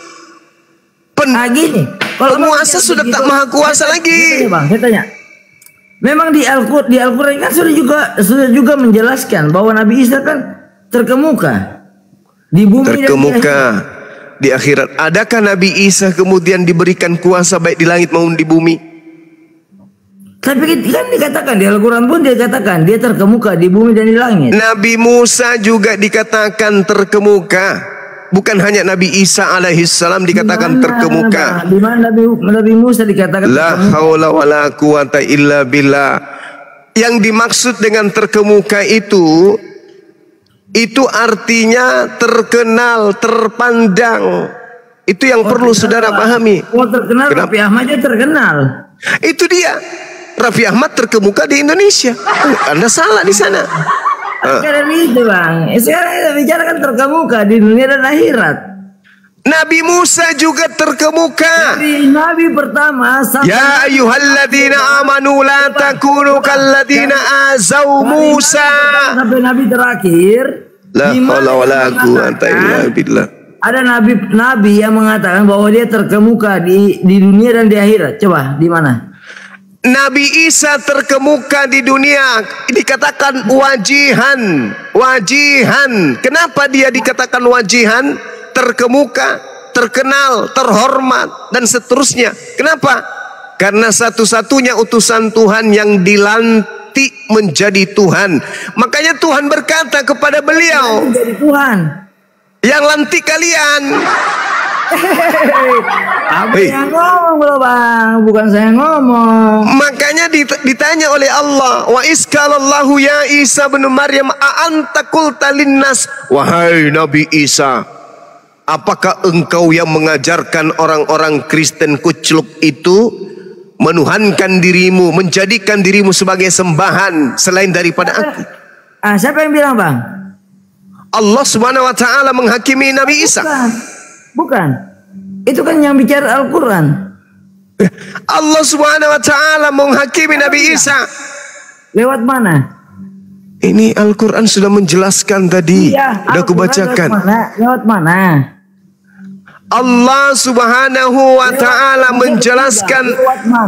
pen gini, penguasa sudah tak maha kuasa lagi. Gini, Bang, saya tanya. Memang di Al-Qur'an di Al-Qur'an kan sudah juga sudah juga menjelaskan bahwa Nabi Isa kan terkemuka di bumi terkemuka di akhirat. Adakah Nabi Isa kemudian diberikan kuasa baik di langit maupun di bumi? Tapi kan dikatakan di Al-Quran pun dia katakan dia terkemuka di bumi dan di langit. Nabi Musa juga dikatakan terkemuka. Bukan hanya Nabi Isa alaihi salam dikatakan terkemuka. Di mana Nabi, Nabi Musa dikatakan La haula wala quwata illa billah. Yang dimaksud dengan terkemuka itu itu artinya terkenal, terpandang. Itu yang perlu saudara pahami. Oh terkenal Raffi Ahmad aja terkenal. Itu dia. Raffi Ahmad terkemuka di Indonesia. Oh, Anda salah di sana. Karena itu bang. Sekarang kita bicara kan terkemuka di dunia dan akhirat. Nabi Musa juga terkemuka. Nabi, Nabi pertama Ya ayyuhalladzina amanu la takunu kalladzina azau Musa. sampai Nabi terakhir. La haula wala quwata illa billah. Ada nabi nabi yang mengatakan bahwa dia terkemuka di di dunia dan di akhirat. Coba di mana? Nabi Isa terkemuka di dunia dikatakan wajihan, wajihan. Kenapa dia dikatakan wajihan? Terkemuka, terkenal, terhormat dan seterusnya. Kenapa? Karena satu-satunya utusan Tuhan yang dilantik menjadi Tuhan. Makanya Tuhan berkata kepada beliau, Tuhan. yang lantik kalian. Apa Hei. yang ngomong loh bang? Bukan saya ngomong. Makanya dit- ditanya oleh Allah, wa iskalallahu ya Isa bin Maryam a'anta qulta linnas wahai Nabi Isa apakah engkau yang mengajarkan orang-orang Kristen kucluk itu menuhankan dirimu, menjadikan dirimu sebagai sembahan selain daripada aku? Ah, siapa yang bilang bang? Allah Subhanahu wa taala menghakimi Nabi Isa. Bukan. Itu kan yang bicara Al-Quran. Allah Subhanahu wa taala menghakimi Nabi Isa. Lewat mana? Ini Al-Quran sudah menjelaskan tadi. Iya, Udah aku Al-Quran bacakan. Lewat mana? Lewat mana? Allah Subhanahu wa taala menjelaskan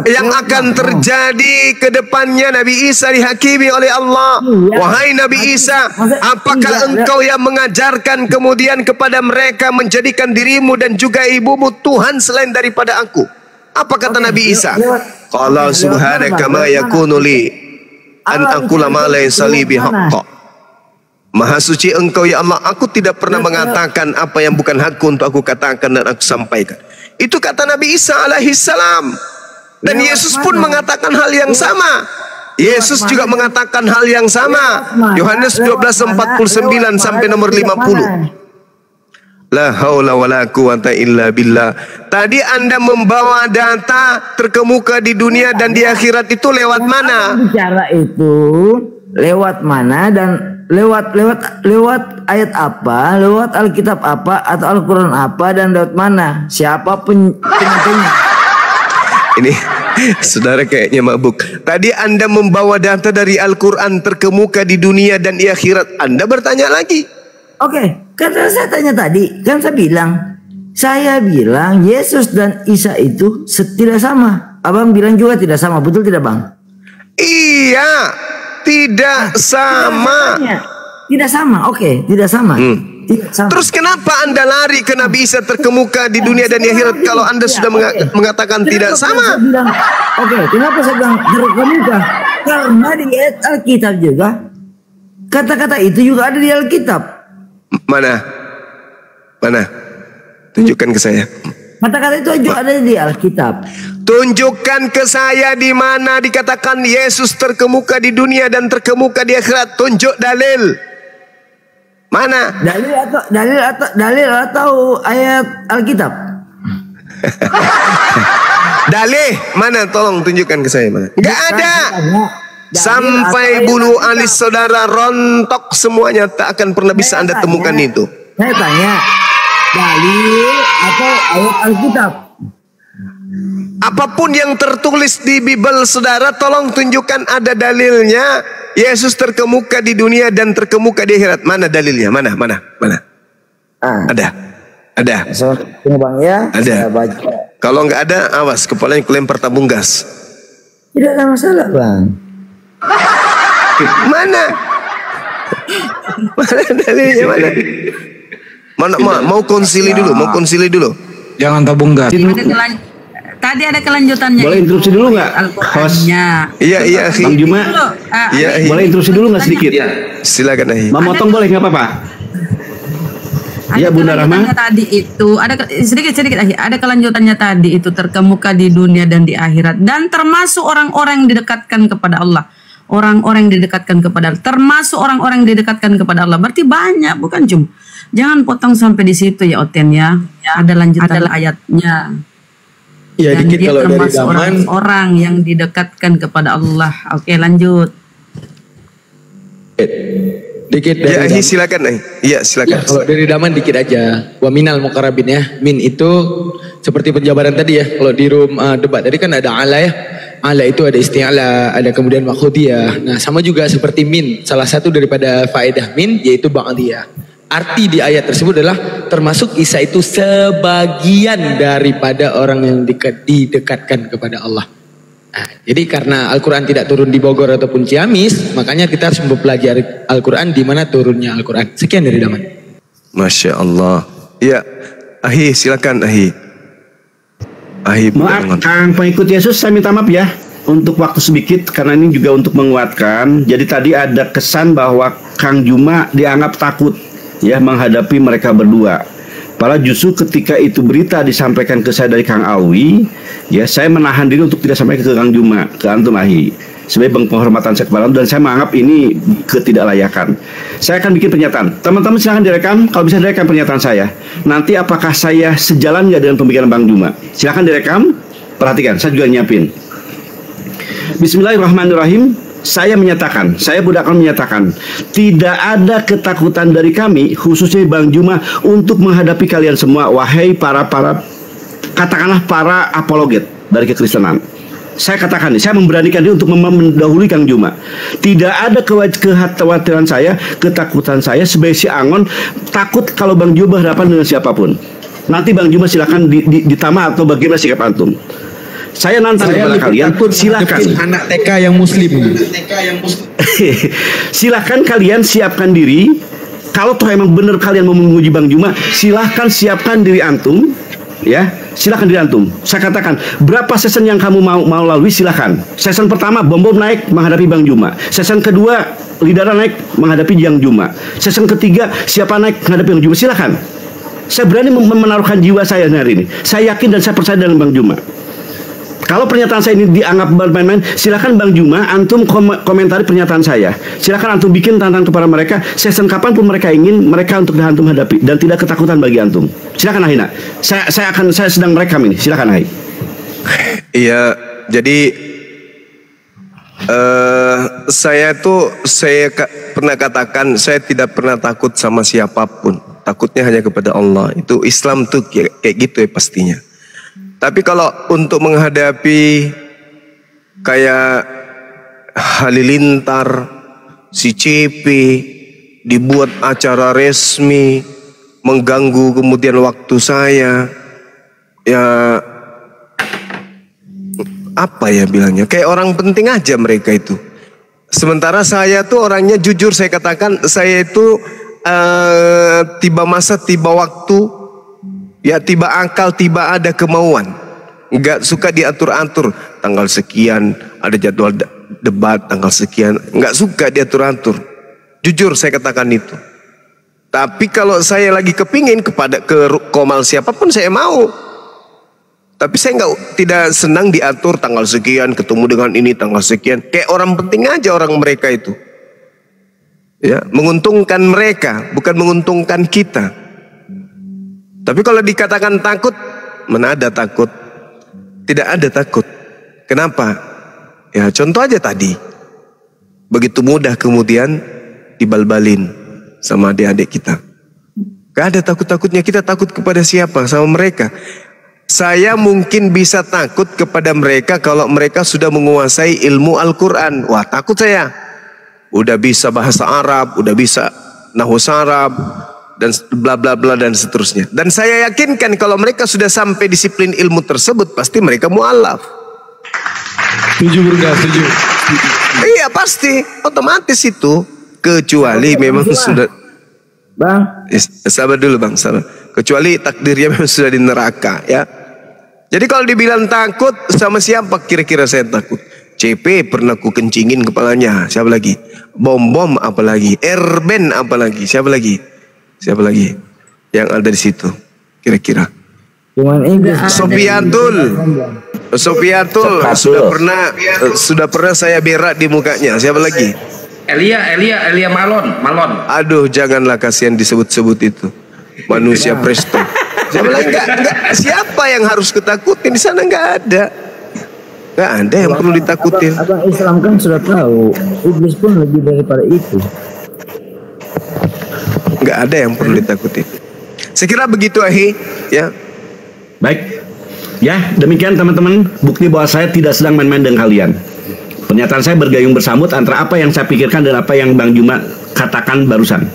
yang akan terjadi ke depannya Nabi Isa dihakimi oleh Allah. Wahai Nabi Isa, apakah engkau yang mengajarkan kemudian kepada mereka menjadikan dirimu dan juga ibumu Tuhan selain daripada aku? Apa kata Nabi Isa? Qala subhanaka ma yakunu li an aqula ma laysa li. Maha suci engkau ya Allah. Aku tidak pernah mengatakan Apa yang bukan hakku untuk aku katakan dan aku sampaikan. Itu kata Nabi Isa alaihi salam. Dan Yesus pun mengatakan hal yang sama. Yesus juga mengatakan hal yang sama. Yohanes 12:49 sampai nomor 50 La haula wala quwata illa billah. Tadi Anda membawa data terkemuka di dunia dan di akhirat itu lewat mana? Bicara itu? Lewat mana dan lewat lewat lewat ayat apa, lewat Alkitab apa atau Al-Qur'an apa dan lewat mana? Siapa pen, penyampainya? Ini saudara kayaknya mabuk. Tadi Anda membawa data dari Al-Quran terkemuka di dunia dan di akhirat. Anda bertanya lagi. Oke, karena saya tanya tadi, kan saya bilang, saya bilang Yesus dan Isa itu tidak sama. Abang bilang juga tidak sama, betul tidak bang? Iya, tidak sama. Tidak sama, oke, tidak sama. Tidak sama. Terus kenapa Anda lari ke Nabi Isa terkemuka di dunia dan di akhirat kalau Anda sudah menga- mengatakan tidak Kenapa sama? saya bilang, Oke, kenapa saya bilang terkemuka? Karena di Alkitab juga kata-kata itu juga ada di Alkitab. Mana? Mana? Tunjukkan ke saya. Kata-kata itu juga ada di Alkitab. Tunjukkan ke saya di mana dikatakan Yesus terkemuka di dunia dan terkemuka di akhirat. Tunjuk dalil. Mana? Dalil atau dalil atau dalil atau ayat Alkitab? Dalih mana? Tolong tunjukkan ke saya mana? Enggak ada. Sampai bulu alis saudara rontok semuanya tak akan pernah bisa Anda temukan itu. Saya tanya, dalil atau ayat Alkitab? Apa pun yang tertulis di Bible saudara tolong tunjukkan ada dalilnya. Yesus terkemuka di dunia dan terkemuka di akhirat. Mana dalilnya? Mana? Mana? Mana? Ada. Ada. Ini bang ya. Ada. Kalau nggak ada, awas kepalanya kelempar tabung gas. Tidak ada masalah bang. Mana? Mana dalilnya mana? Mana ma- mau konsili dulu, mau konsili dulu. Jangan tabung gas. Ada kelan- Tadi ada kelanjutannya. Boleh interupsi dulu nggak? Al-Qur'annya. Iya, iya. Bang Juma. Ah, Iya, Ahi. Boleh interupsi dulu nggak sedikit? Silakan Ahi. Memotong boleh nggak apa-apa? Iya Bunda Rahma. Tadi itu ada sedikit sedikit Ahi. ada kelanjutannya tadi itu terkemuka di dunia dan di akhirat dan termasuk orang-orang yang didekatkan kepada Allah orang-orang yang didekatkan kepada Allah termasuk orang-orang yang didekatkan kepada Allah berarti banyak bukan cuma jangan potong sampai di situ ya Oten ya ada lanjutan ayatnya Ya dan dikit dia kalau dari termasuk zaman orang-orang yang didekatkan kepada Allah oke lanjut dikit dari Ya zaman. silakan Ahi. Iya silakan. Ya, kalau dari daman dikit aja. Wa minal mukarabin ya. Min itu seperti penjabaran tadi ya. Kalau di room uh, debat tadi kan ada ala ya. Ala itu ada isti'ala, ada kemudian makhudiyah. Nah sama juga seperti min. Salah satu daripada faedah min yaitu ba'diyah. Arti di ayat tersebut adalah termasuk Isa itu sebagian daripada orang yang dekat, didekatkan kepada Allah. Nah, jadi karena Al-Quran tidak turun di Bogor ataupun Ciamis, makanya kita harus mempelajari Al-Quran di mana turunnya Al-Quran. Sekian dari Daman. Masya Allah. Ya, Ahi silakan Ahi. Ahi Maaf, Kang pengikut Yesus saya minta maaf ya untuk waktu sedikit karena ini juga untuk menguatkan. Jadi tadi ada kesan bahwa Kang Juma dianggap takut ya menghadapi mereka berdua. Padahal justru ketika itu berita disampaikan ke saya dari Kang Awi, ya saya menahan diri untuk tidak sampai ke Kang Juma, ke Antum Ahi. Sebagai penghormatan saya kepada dan saya menganggap ini ketidaklayakan. Saya akan bikin pernyataan. Teman-teman silahkan direkam, kalau bisa direkam pernyataan saya. Nanti apakah saya sejalan nggak dengan pemikiran Bang Juma? Silahkan direkam, perhatikan, saya juga nyiapin. Bismillahirrahmanirrahim. Saya menyatakan, saya akan menyatakan, tidak ada ketakutan dari kami, khususnya Bang Juma, untuk menghadapi kalian semua, wahai para para katakanlah para apologet dari kekristenan. Saya katakan nih, saya memberanikan diri untuk mendahului Kang Juma. Tidak ada kekhawatiran saya, ketakutan saya sebagai si Angon takut kalau Bang Juma berhadapan dengan siapa pun. Nanti Bang Juma silakan di, di, ditama atau bagaimana sikap antum. Saya nantang Saya kepada kalian, takut silakan. menghadapi anak TK yang muslim. silahkan kalian siapkan diri. Kalau toh emang benar kalian mau menguji Bang Juma, silahkan siapkan diri antum. Ya, silahkan diri antum. Saya katakan, berapa season yang kamu mau mau lalui silahkan. Season pertama bom bom naik menghadapi Bang Juma. Season kedua Lidara naik menghadapi Bang Juma. Season ketiga siapa naik menghadapi Bang Juma silahkan. Saya berani menaruhkan jiwa saya hari ini. Saya yakin dan saya percaya dengan Bang Juma. Kalau pernyataan saya ini dianggap main-main, silakan Bang Juma, antum kom- komentari pernyataan saya. Silakan antum bikin tantangan kepada mereka, season kapan pun mereka ingin, mereka untuk antum hadapi dan tidak ketakutan bagi antum. Silakan Ahina. Saya saya akan saya sedang merekam ini. Silakan Ahi. Iya, jadi eh saya tuh saya ka- pernah katakan saya tidak pernah takut sama siapa pun. Takutnya hanya kepada Allah. Itu Islam tuh kayak gitu ya pastinya. Tapi kalau untuk menghadapi kayak Halilintar, si CP, dibuat acara resmi, mengganggu kemudian waktu saya, ya apa ya bilangnya? Kayak orang penting aja mereka itu. Sementara saya tuh orangnya jujur saya katakan saya itu eh, tiba masa tiba waktu ya tiba akal tiba ada kemauan nggak suka diatur-atur tanggal sekian ada jadwal de- debat tanggal sekian nggak suka diatur-atur jujur saya katakan itu tapi kalau saya lagi kepingin kepada ke komal siapa pun saya mau tapi saya nggak tidak senang diatur tanggal sekian ketemu dengan ini tanggal sekian. Kayak orang penting aja orang mereka itu. Ya, menguntungkan mereka, bukan menguntungkan kita. Tapi kalau dikatakan takut, mana ada takut? Tidak ada takut. Kenapa? Ya contoh aja tadi. Begitu mudah kemudian dibalbalin sama adik-adik kita. Gak ada takut-takutnya kita takut kepada siapa? Sama mereka. Saya mungkin bisa takut kepada mereka kalau mereka sudah menguasai ilmu Al-Quran. Wah takut saya. Udah bisa bahasa Arab, udah bisa nahu Arab, dan bla bla bla dan seterusnya. Dan saya yakinkan kalau mereka sudah sampai disiplin ilmu tersebut, pasti mereka mualaf. Setuju Burga, setuju. Iya pasti, otomatis itu. Kecuali memang sudah Bang. Sabar dulu bang, sabar. Kecuali takdirnya memang sudah di neraka ya. Jadi kalau dibilang takut sama siapa kira-kira saya takut? CP pernah ku kencingin kepalanya. Siapa lagi? Bom bom apa lagi? Erben apa lagi? Siapa lagi? Siapa lagi? Yang ada di situ kira-kira. Cuman Inggris. Sofiatul. Sofiatul sudah pernah sudah pernah saya berak di mukanya. Siapa lagi? Elia, Elia, Elia Malon, Malon. Aduh, janganlah kasihan disebut-sebut itu. Manusia presto. Siapa lagi? Enggak, enggak. Siapa yang harus ketakutin di sana enggak ada. Enggak ada yang perlu ditakutin. Abang, abang Islam kan sudah tahu. Iblis pun lebih daripada itu. Enggak ada yang perlu ditakutin. Saya kira begitu Ahi, ya. Baik. Ya, demikian teman-teman, bukti bahwa saya tidak sedang main-main dengan kalian. Pernyataan saya bergayung bersambut antara apa yang saya pikirkan dan apa yang Bang Juma katakan barusan.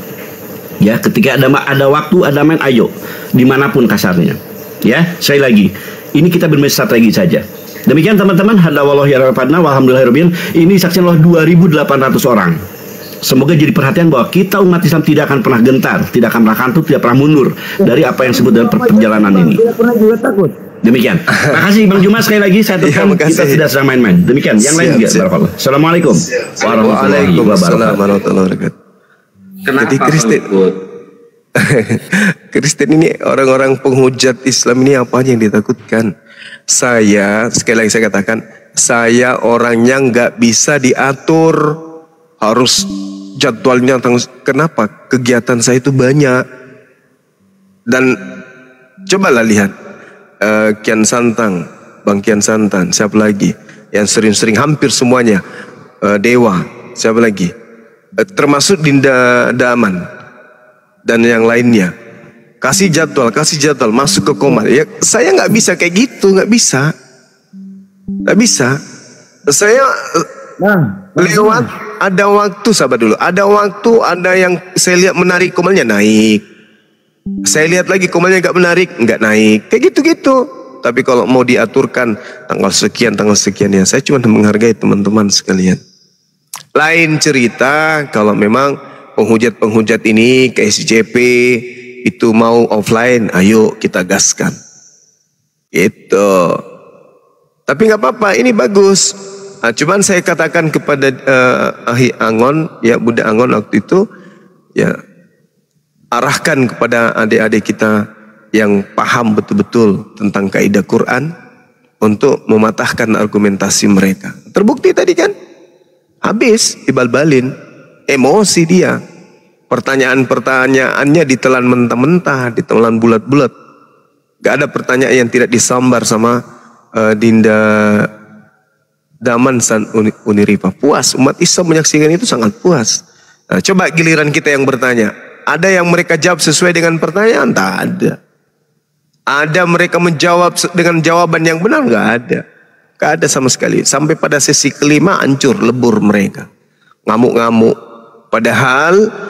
Ya, ketika ada ada waktu, ada main, ayo, di mana pun kasarnya. Ya, saya lagi, ini kita bermain strategi saja. Demikian teman-teman, hada wallahi warahmatullahi wabarakatuh. Ini saksikan Allah 2.800 orang. Semoga jadi perhatian bahwa kita umat Islam tidak akan pernah gentar, tidak akan pernah kantuk, tidak pernah mundur dari apa yang disebut dalam perjalanan ini. Tidak pernah juga takut. Demikian. Makasih Bang Juma sekali lagi saya tekan kita tidak sedang main-main. Demikian. Yang lain juga. Barakallah. Assalamualaikum warahmatullahi Waalaikumsalam wabarakatuh. warahmatullahi wabarakatuh. Kenapa Jadi Kristen, Kristen ini orang-orang penghujat Islam ini apa yang ditakutkan? Saya sekali lagi saya katakan, saya orangnya nggak bisa diatur, harus jadwalnya tang- kenapa? Kegiatan saya itu banyak dan cobalah lihat eh, Kian Santang, Bang Kian Santan, siapa lagi yang sering-sering hampir semuanya eh, Dewa, siapa lagi? Eh, termasuk Dinda Daman dan yang lainnya. Kasih jadwal, kasih jadwal, masuk ke koma. Ya, saya nggak bisa kayak gitu, nggak bisa, nggak bisa. Saya eh, lewat ada waktu sabar dulu, ada waktu ada yang saya lihat menarik komalnya naik. Saya lihat lagi komalnya nggak menarik, nggak naik, kayak gitu-gitu. Tapi kalau mau diaturkan tanggal sekian, tanggal sekian ya, saya cuma menghargai teman-teman sekalian. Lain cerita kalau memang penghujat-penghujat ini kayak SCP itu mau offline, ayo kita gaskan. Gitu. Tapi nggak apa-apa, ini bagus. Nah, cuman saya katakan kepada eh, Ahi Angon, ya Buddha Angon waktu itu, ya arahkan kepada adik-adik kita yang paham betul-betul tentang kaidah Quran untuk mematahkan argumentasi mereka. Terbukti tadi kan? Habis dibal-balin, emosi dia. Pertanyaan-pertanyaannya ditelan mentah-mentah, ditelan bulat-bulat. Gak ada pertanyaan yang tidak disambar sama eh, Dinda Daman San Uni- Uniripa. Puas, umat Islam menyaksikan itu sangat puas. Nah, coba giliran kita yang bertanya. Ada yang mereka jawab sesuai dengan pertanyaan? Tak ada. Ada mereka menjawab dengan jawaban yang benar? Nggak ada. Nggak ada sama sekali. Sampai pada sesi kelima hancur lebur mereka. Ngamuk-ngamuk. Padahal